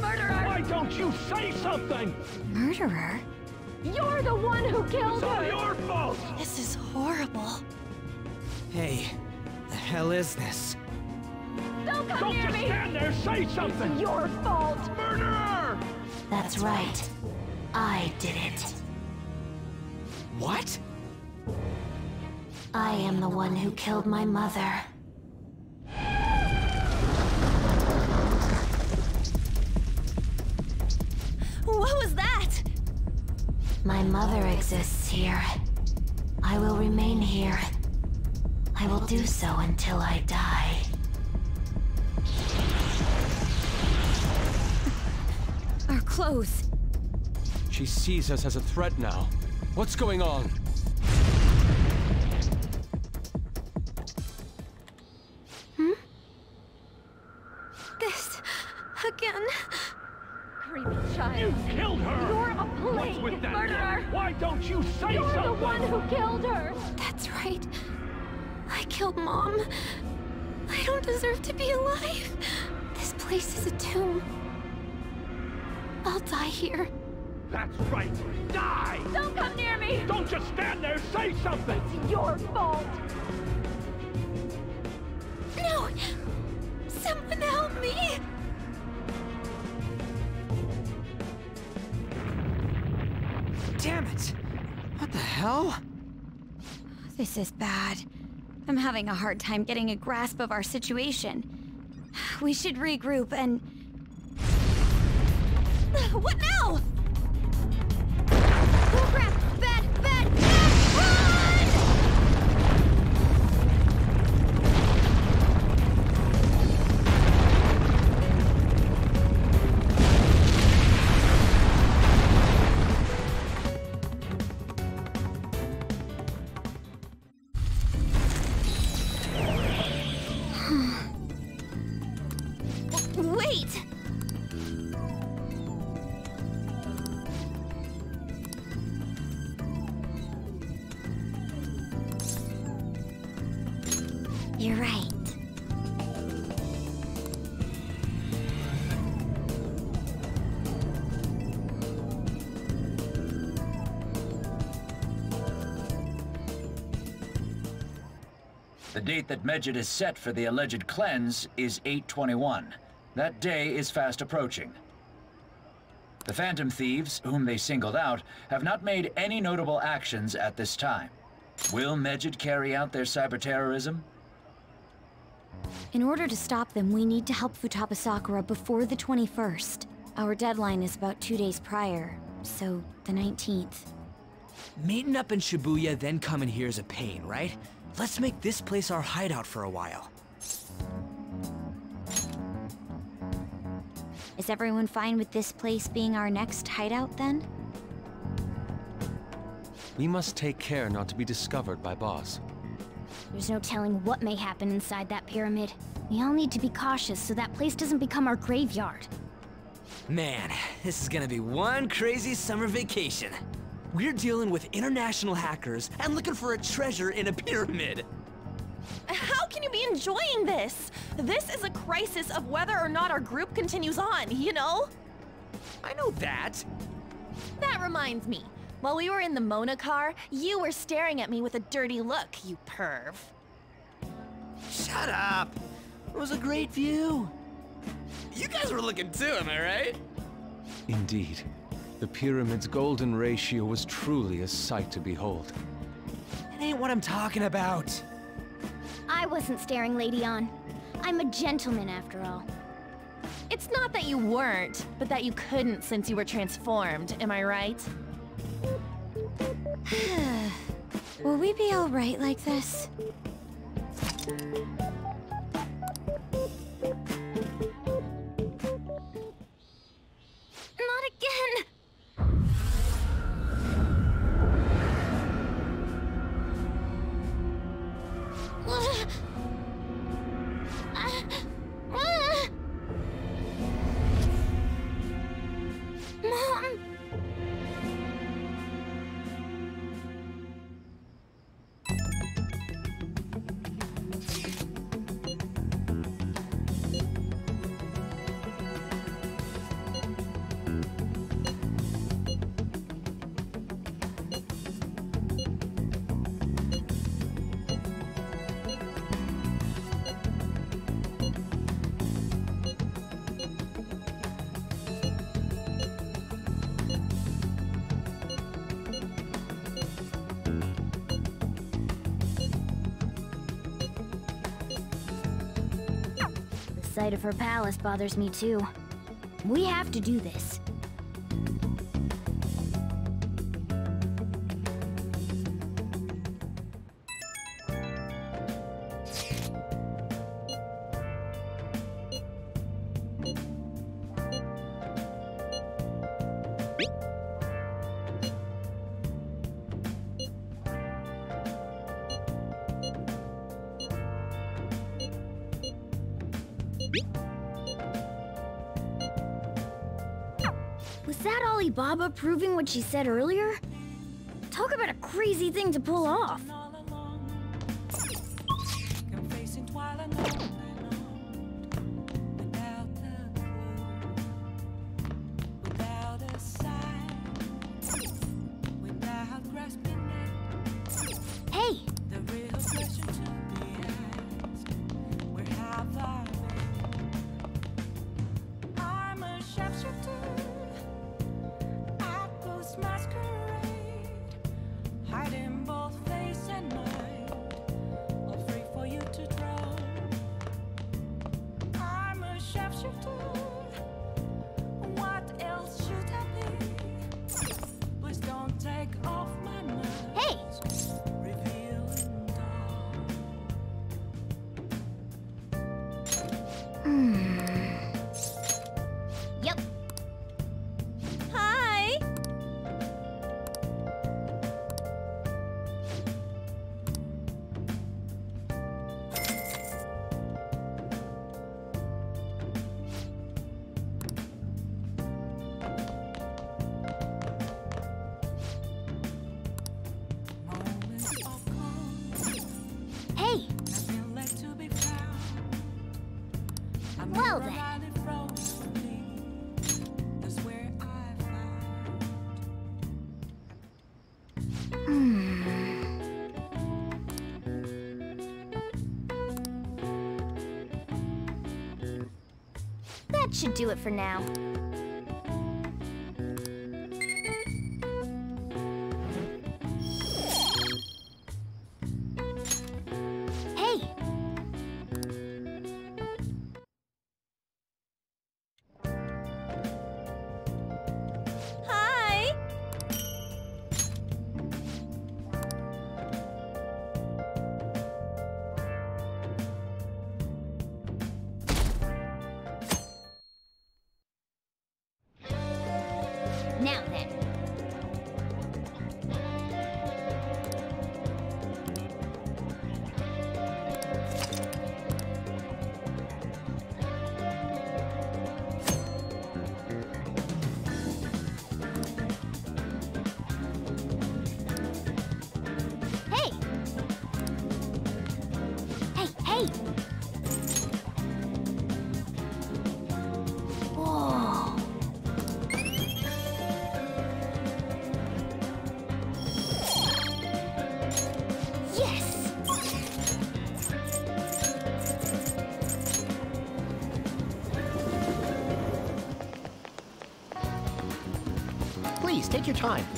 Murderer! Why don't you say something? Murderer? You're the one who killed It's all her! your fault! this is horrible. Hey, the hell is this? Don't come Don't near just me! stand there, say something! It's your fault! Murderer! That's right. I did it. What? I am the one who killed my mother. My mother exists here. I will remain here. I will do so until I die. Our clothes. She sees us as a threat now. What's going on? Hard time getting a grasp of our situation. We should regroup and. What now? That Medjed is set for the alleged cleanse is 821. That day is fast approaching. The Phantom Thieves, whom they singled out, have not made any notable actions at this time. Will Medjed carry out their cyber-terrorism? In order to stop them, we need to help Futaba Sakura before the 21st. Our deadline is about two days prior, so the 19th. Meeting up in Shibuya, then coming here is a pain, right? Let's make this place our hideout for a while. Is everyone fine with this place being our next hideout then? We must take care not to be discovered by Boss. There's no telling what may happen inside that pyramid. We all need to be cautious so that place doesn't become our graveyard. Man, this is gonna be one crazy summer vacation. We're dealing with international hackers and looking for a treasure in a pyramid. How can you be enjoying this? This is a crisis of whether or not our group continues on, you know? I know that. That reminds me. While we were in the Mona car, you were staring at me with a dirty look, you perv. Shut up. It was a great view. You guys were looking too, am I right? Indeed. The pyramid's golden ratio was truly a sight to behold. That ain't what I'm talking about. I wasn't staring Lady Ann. I'm a gentleman after all. It's not that you weren't, but that you couldn't since you were transformed, am I right? Will we be alright like this? Of her palace bothers me too. We have to do this. What she said earlier? Talk about a crazy thing to pull off. For now. Take your time.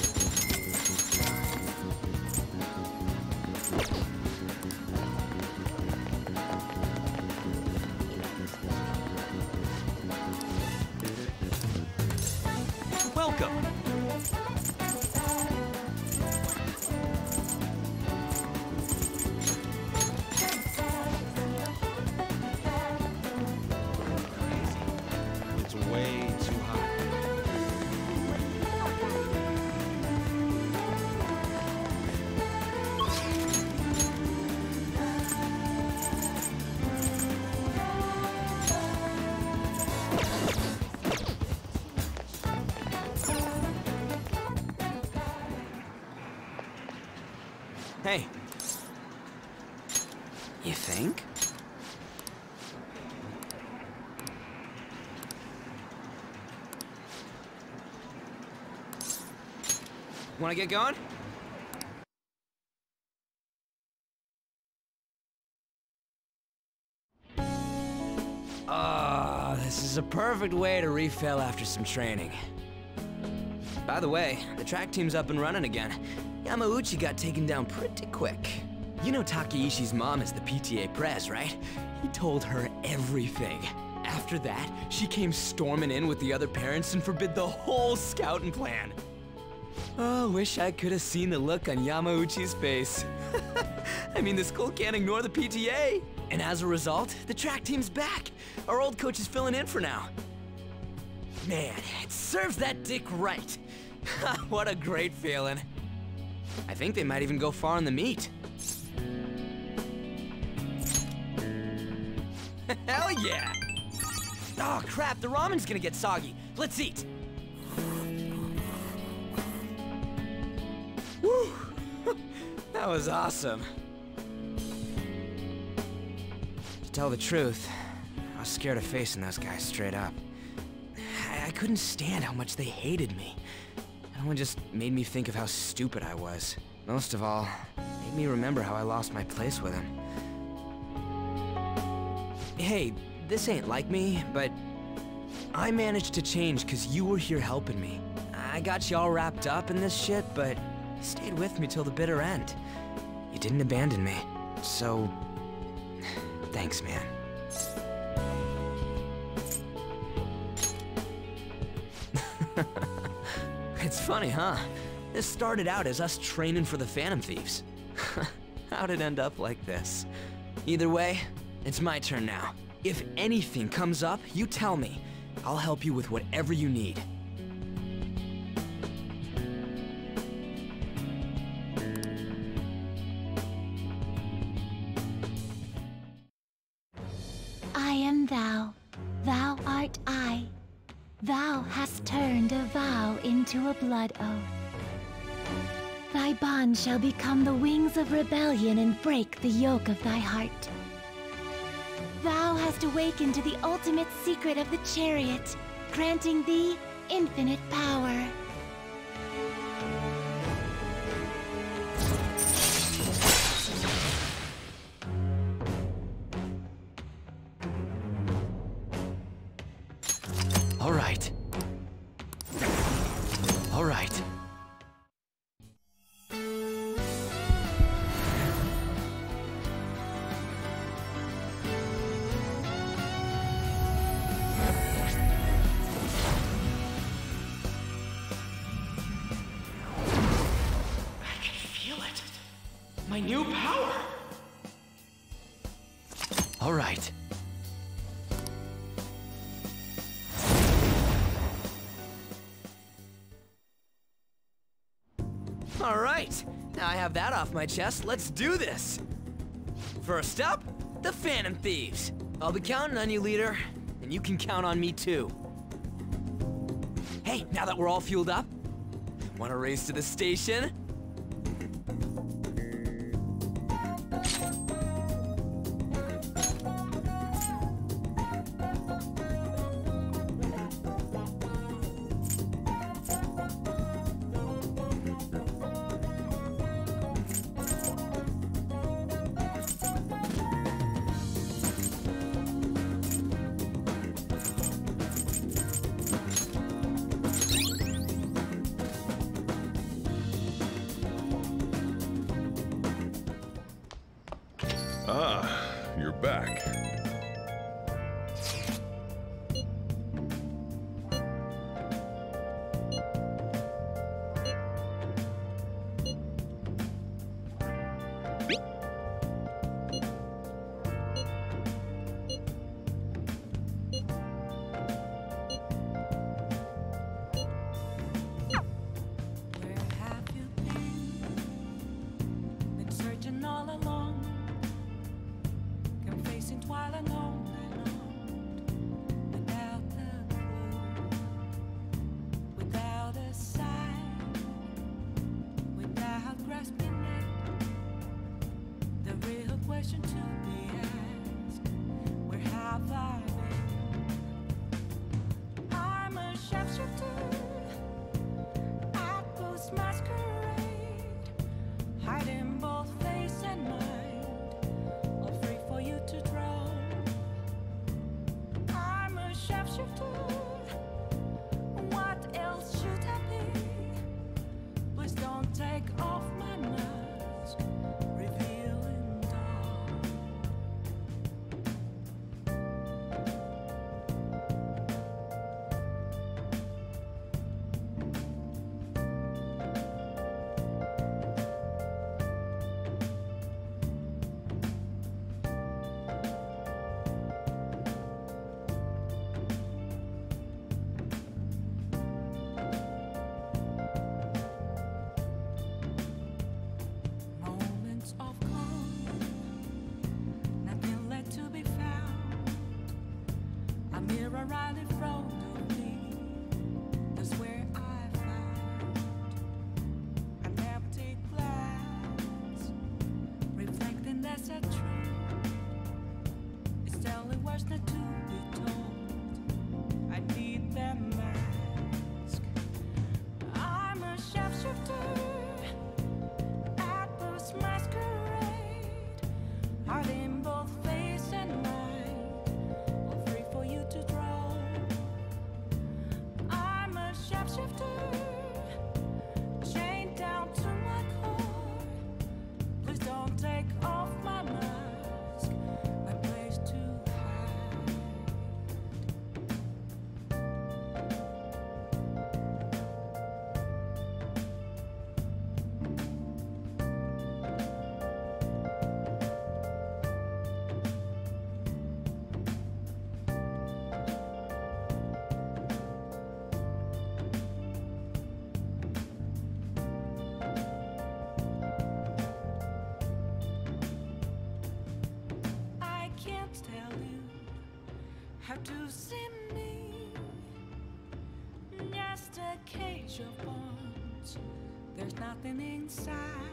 Wanna get going? Ah, this is a perfect way to refill after some training. By the way, the track team's up and running again. Yamauchi got taken down pretty quick. You know Takeishi's mom is the PTA pres, right? He told her everything. After that, she came storming in with the other parents and forbid the whole scouting plan. Oh, wish I could have seen the look on Yamauchi's face. I mean, the school can't ignore the PTA. And as a result, the track team's back. Our old coach is filling in for now. Man, it serves that dick right. what a great feeling. I think they might even go far in the meet. Hell yeah! Oh crap, the ramen's gonna get soggy. Let's eat. Was awesome. To tell the truth, I was scared of facing those guys straight up. I, I couldn't stand how much they hated me. It only just made me think of how stupid I was. Most of all, made me remember how I lost my place with him. Hey, this ain't like me, but I managed to change because you were here helping me. I got you all wrapped up in this shit, but you stayed with me till the bitter end. You didn't abandon me. So, thanks, man. it's funny, huh? This started out as us training for the Phantom Thieves. How'd it end up like this? Either way, it's my turn now. If anything comes up, you tell me. I'll help you with whatever you need. Shall become the wings of rebellion and break the yoke of thy heart. Thou hast awakened to the ultimate secret of the chariot, granting thee infinite power. Have that off my chest. Let's do this. First up, the Phantom Thieves. I'll be counting on you, leader. And you can count on me too. Hey, now that we're all fueled up, want to race to the station? There's nothing inside.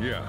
Yeah.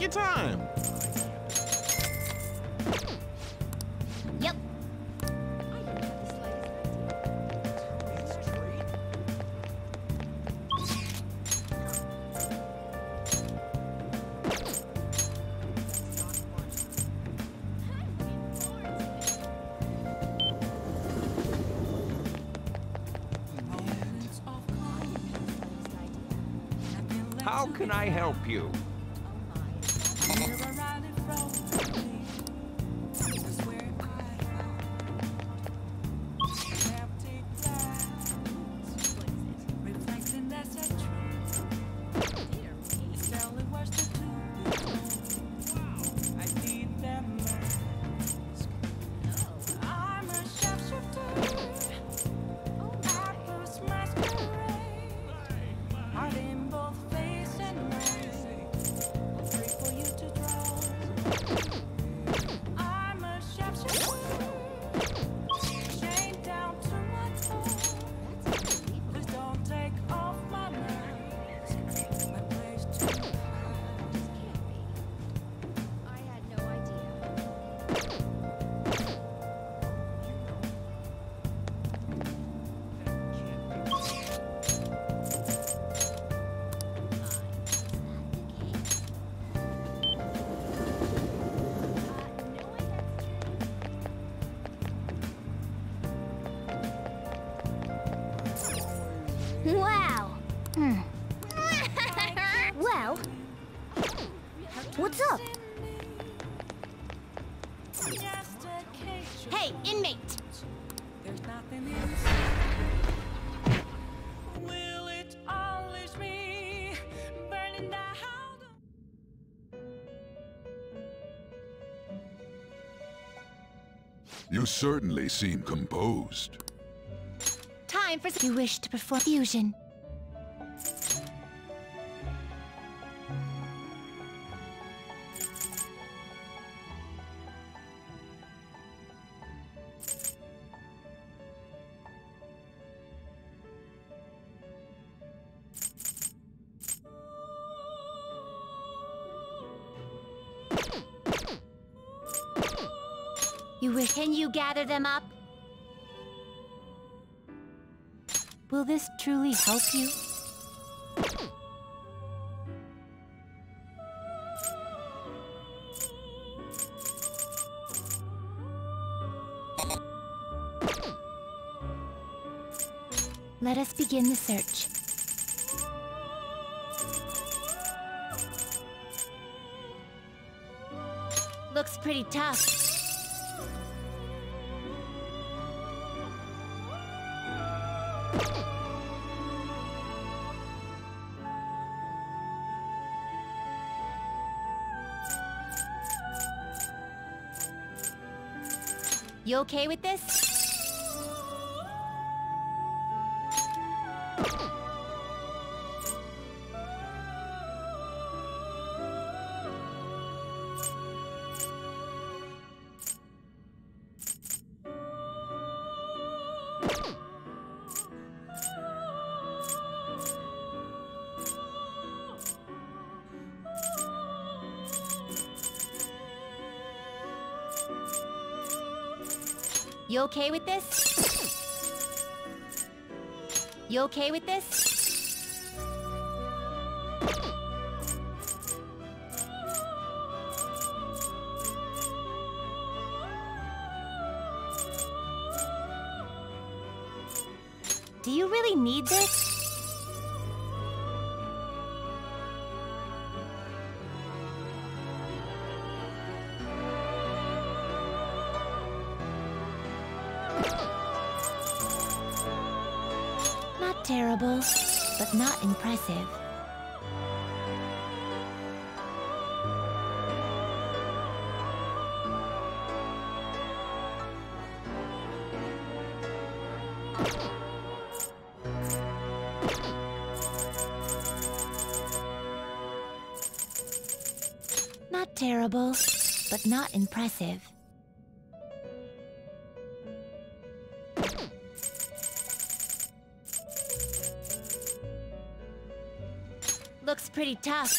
Take your time. Yep. How can I help you? You certainly seem composed. Time for... You wish to perform fusion. Can you gather them up? Will this truly help you? Let us begin the search. Looks pretty tough. You okay with this? Okay with this? You okay with this? Not. Terrible, but not impressive. Pretty tough.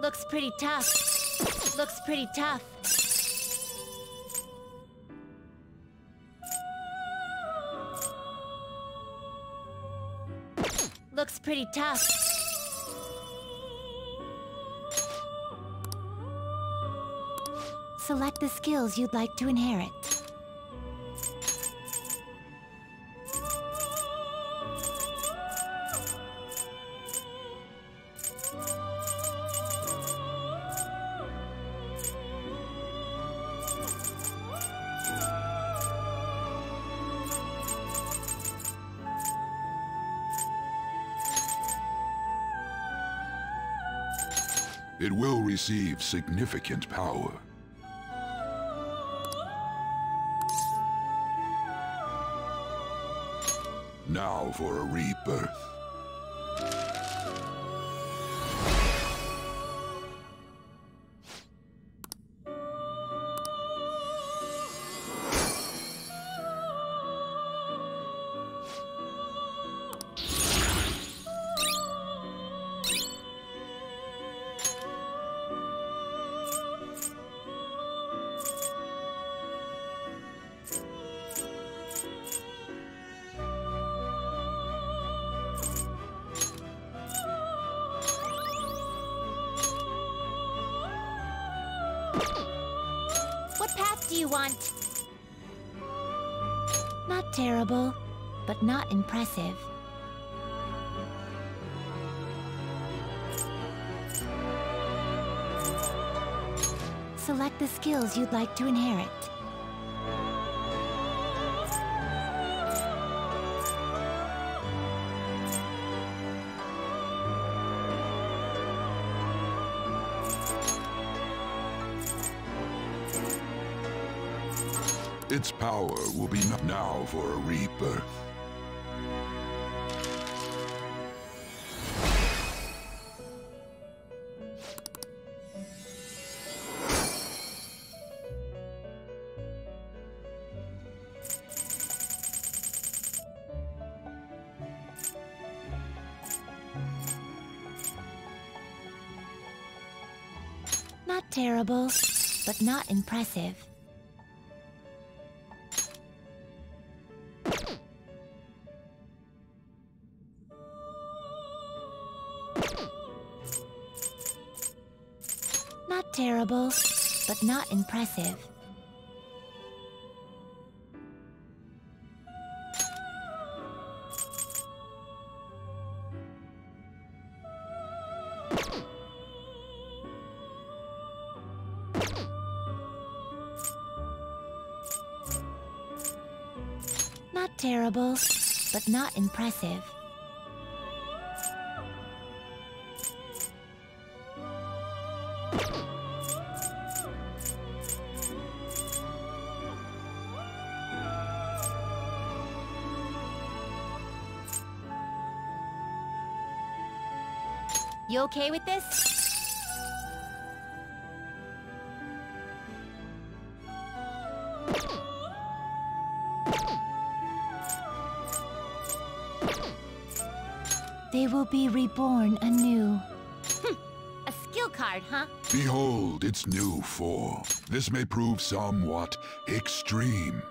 Looks pretty tough. Looks pretty tough. Pretty tough. Select the skills you'd like to inherit. Receive significant power. Now for a rebirth. Skills you'd like to inherit. Its power will be now for a rebirth. Terrible, but not impressive. Not terrible, but not impressive. Terrible, but not impressive. You okay with this? Will be reborn anew. Hmm. A skill card, huh? Behold its new form. This may prove somewhat extreme.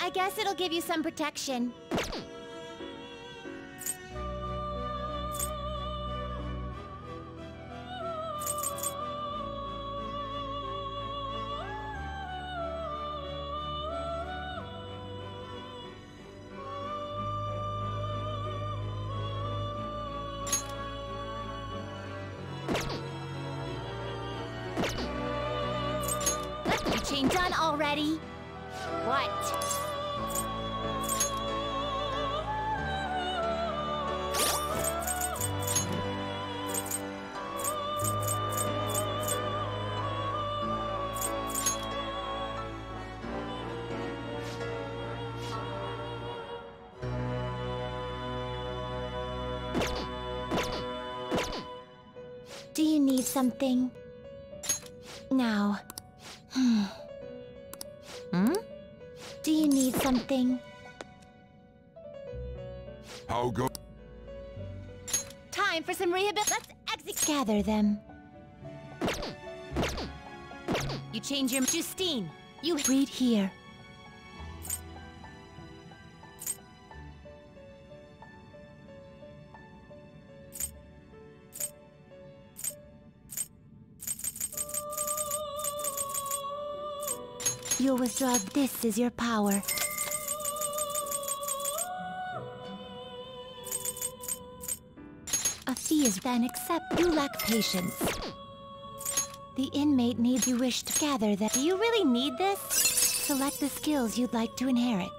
I guess it'll give you some protection. Gather them. You change your Justine. You Read here. You'll withdraw. This is your power. Is then accept. You lack patience. The inmate needs you wish to gather that. Do you really need this? Select the skills you'd like to inherit.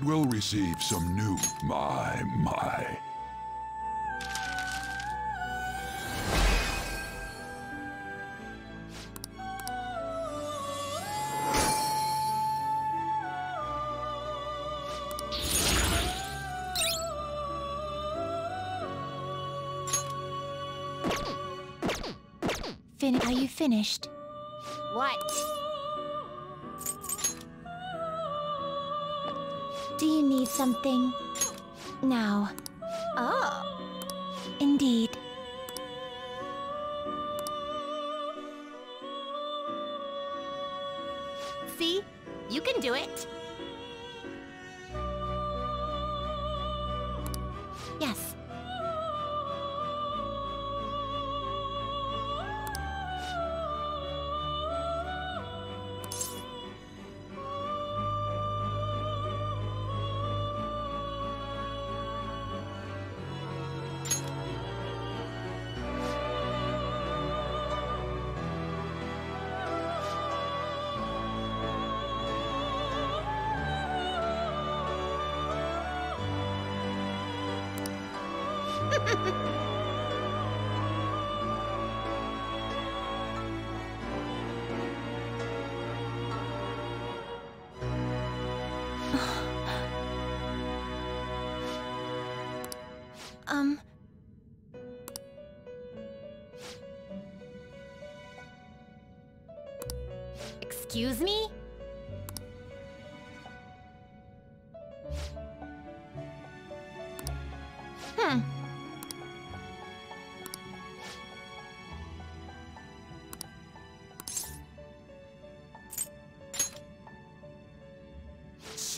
It will receive some new. My, my. Fin- Are you finished? Something? Now. Oh. Indeed.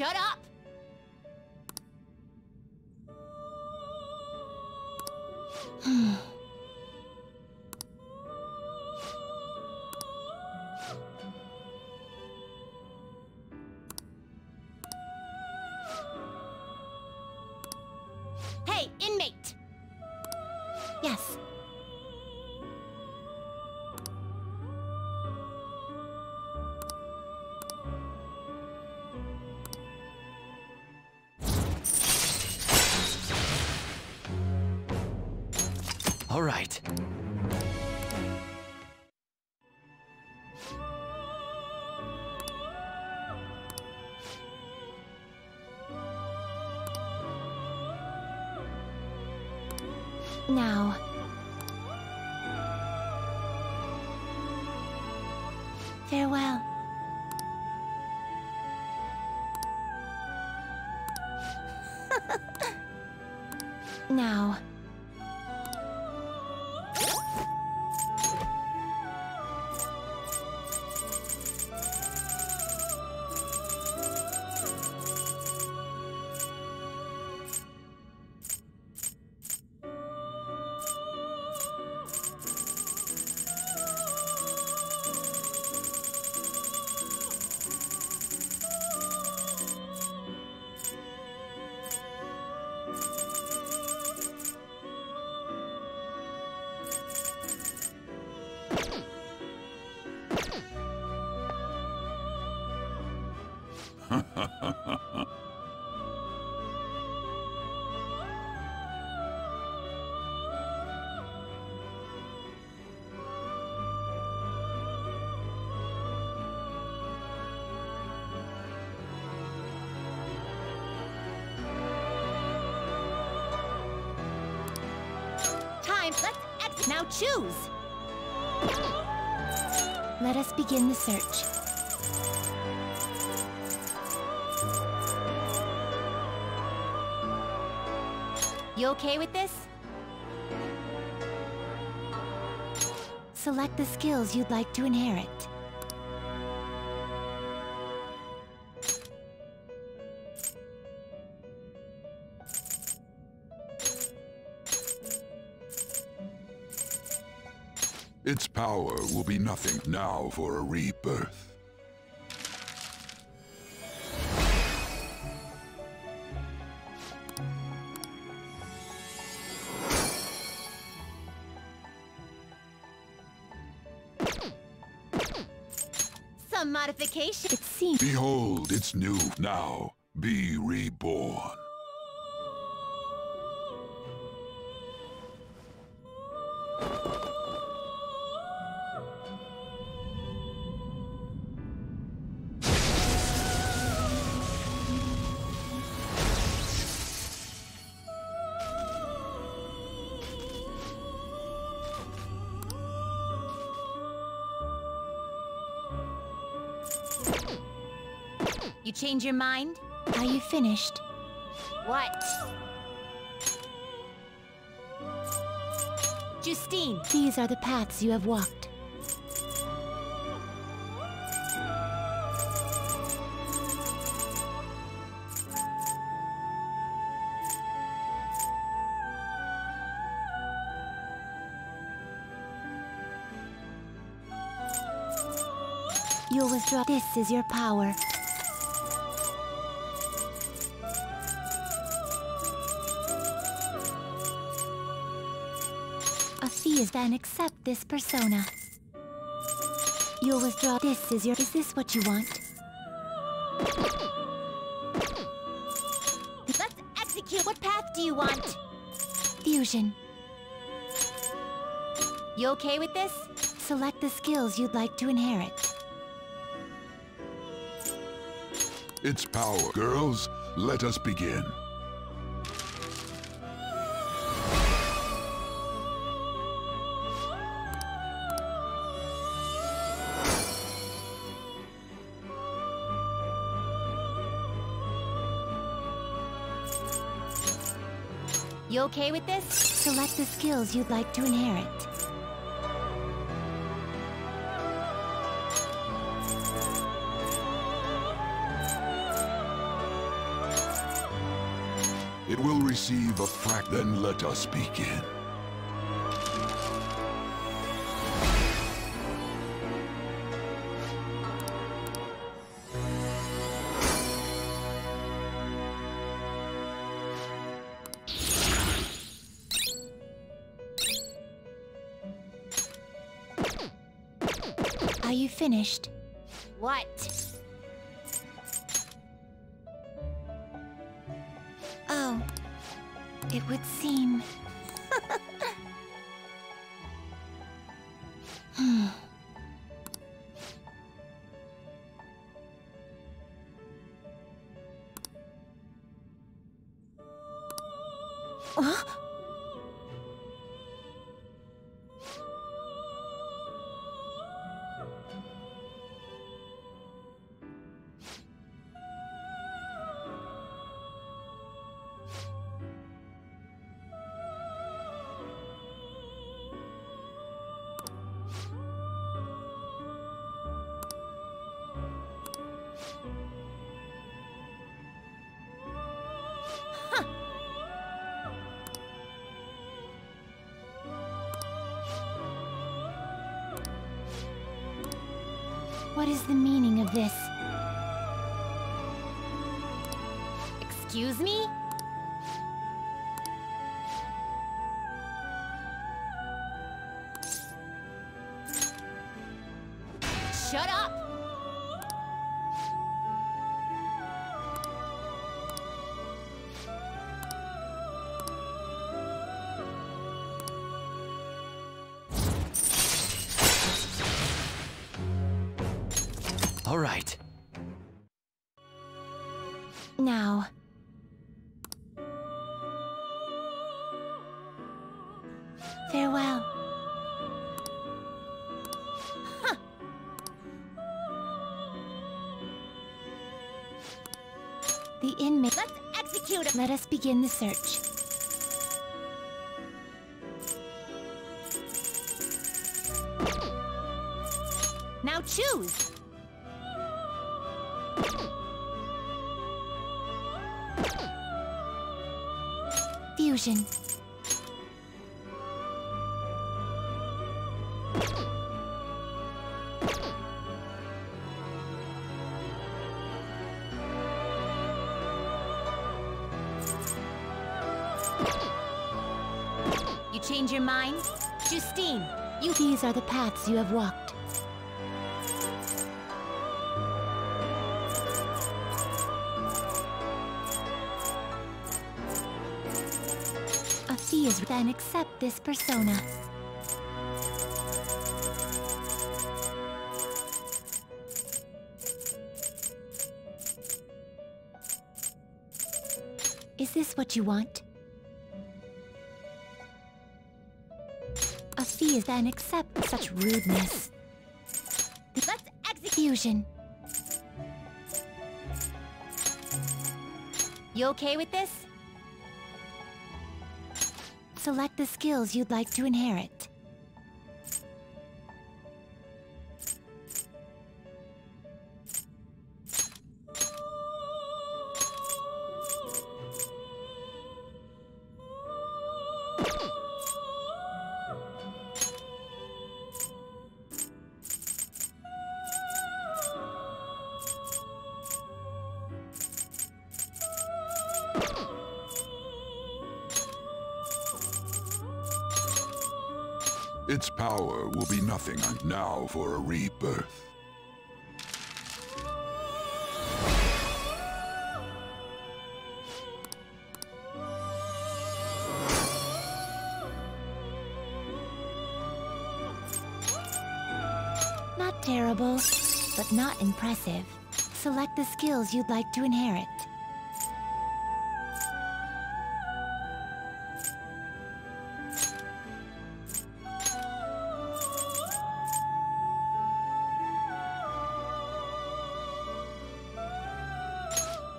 Shut up! Now. Farewell. now. Time, let's exit. Now choose! Let us begin the search. You okay with this? Select the skills you'd like to inherit. Its power will be nothing now for a rebirth. Some modification. It seems. Behold, it's new now. Be reborn. Change your mind? Are you finished? What? Justine, These are the paths you have walked. You'll withdraw. This is your power. Is then accept this persona. You'll withdraw. This is your. Is this what you want? let's execute. What path do you want? Fusion. You okay with this? Select the skills you'd like to inherit. Its power. Girls, let us begin. Okay with this? Select the skills you'd like to inherit. It will receive a frac, then let us begin. Finished? What is the meaning of this? Excuse me? Shut up! Let us begin the search. These are the paths you have walked. A fee is then accept this persona. Is this what you want? A fee is then accept such rudeness. Let's execution. You okay with this? Select the skills you'd like to inherit. now for a rebirth. Not terrible, but not impressive. Select the skills you'd like to inherit.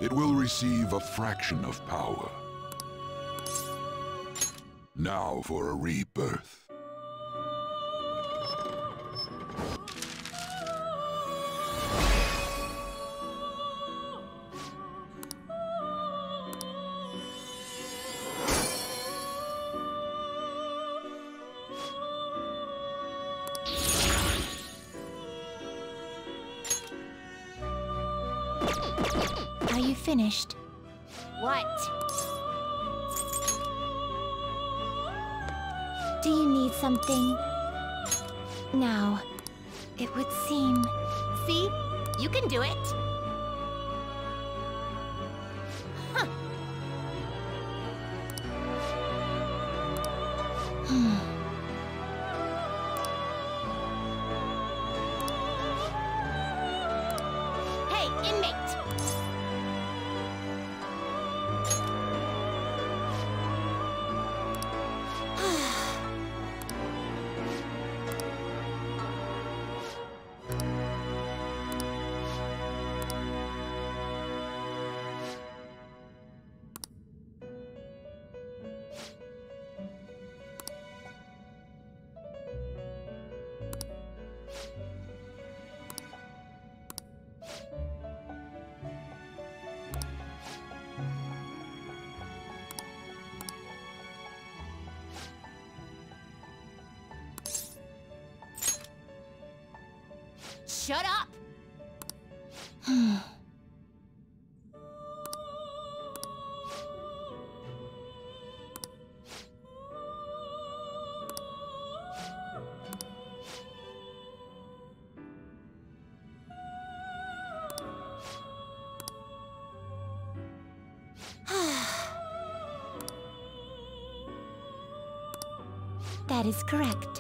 It will receive a fraction of power. Now for a rebirth. Shut up! That is correct.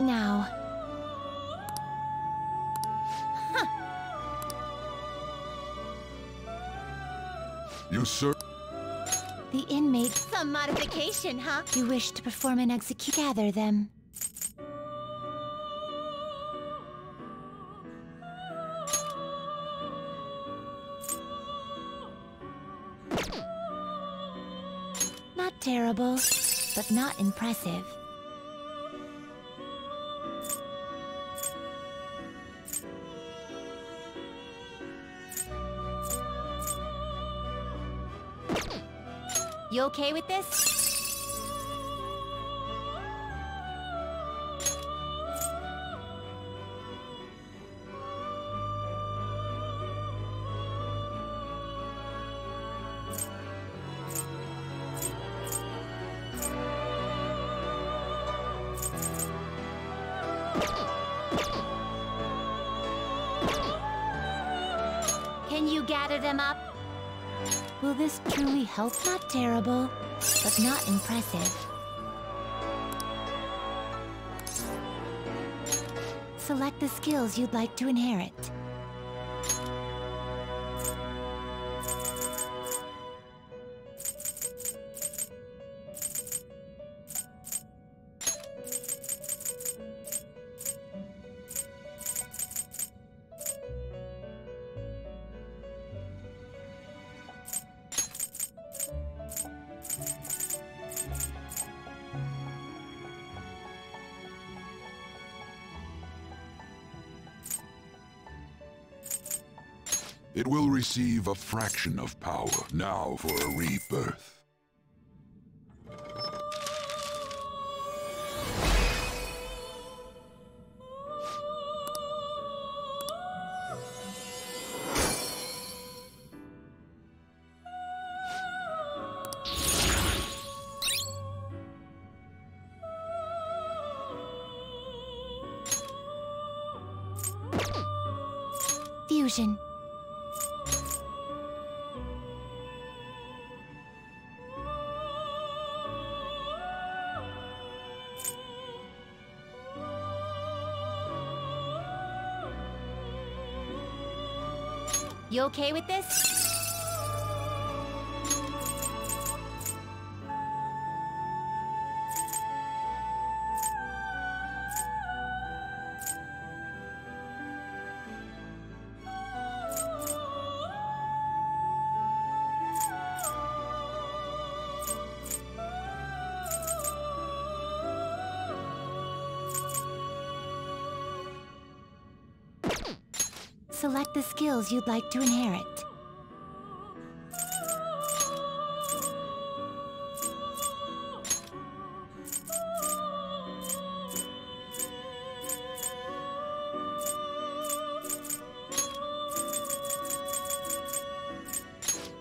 Now, You sir. the inmates Some modification, huh? you wish to perform an execute. Gather them. Not terrible, but not impressive. You okay with this? Help? Not terrible, but not impressive. Select the skills you'd like to inherit. A fraction of power. Now for a rebirth. Okay with this? Skills you'd like to inherit.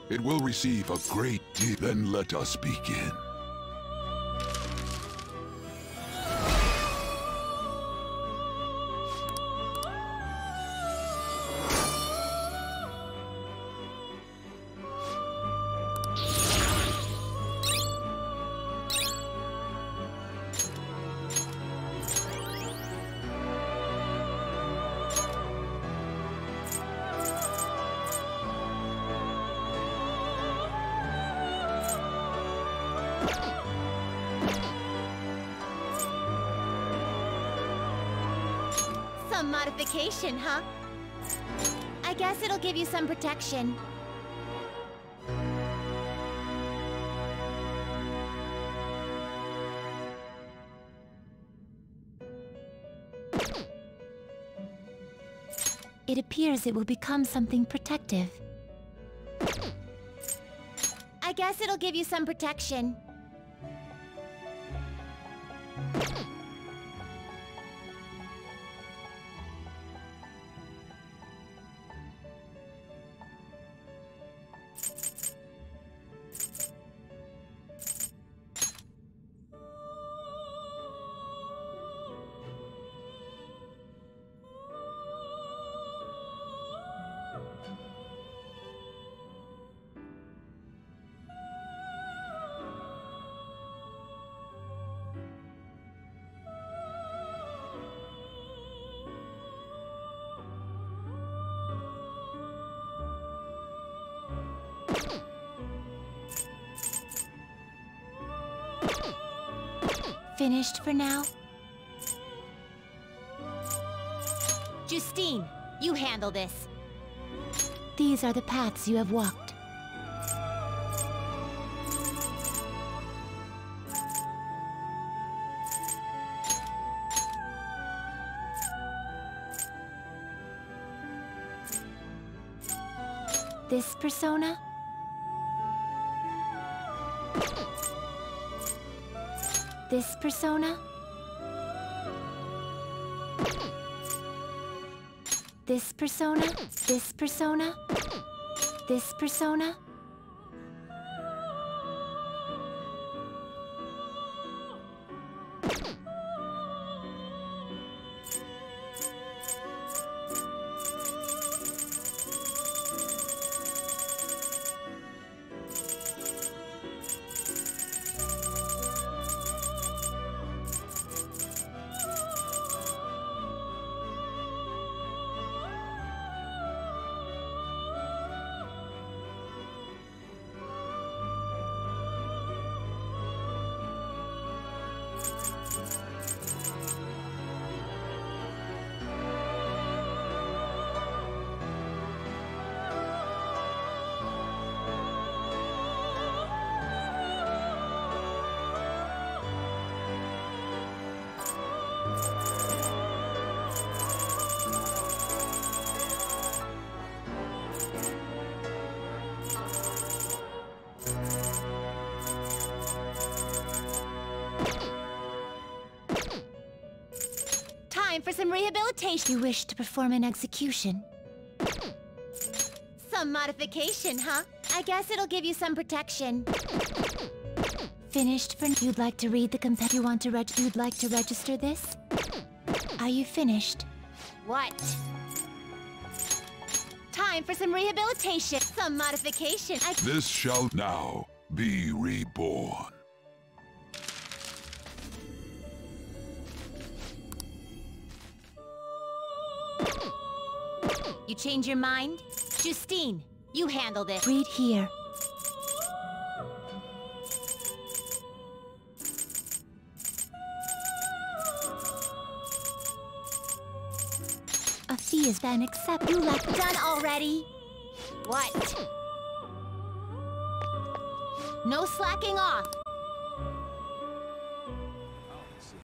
It will receive a great deal. Then let us begin. Some protection. It appears it will become something protective. I guess it'll give you some protection. Finished for now? Justine, you handle this. These are the paths you have walked. This persona? This persona? This persona? This persona? This persona? You wish to perform an execution? Some modification, huh? I guess it'll give you some protection. Finished for you'd like to read the comp you want to reg you'd like to register this? Are you finished? What? Time for some rehabilitation, some modification. I This shall now be reborn. You change your mind? Justine, you handle this. Read here. A fee has been accepted. You left done already? What? No slacking off.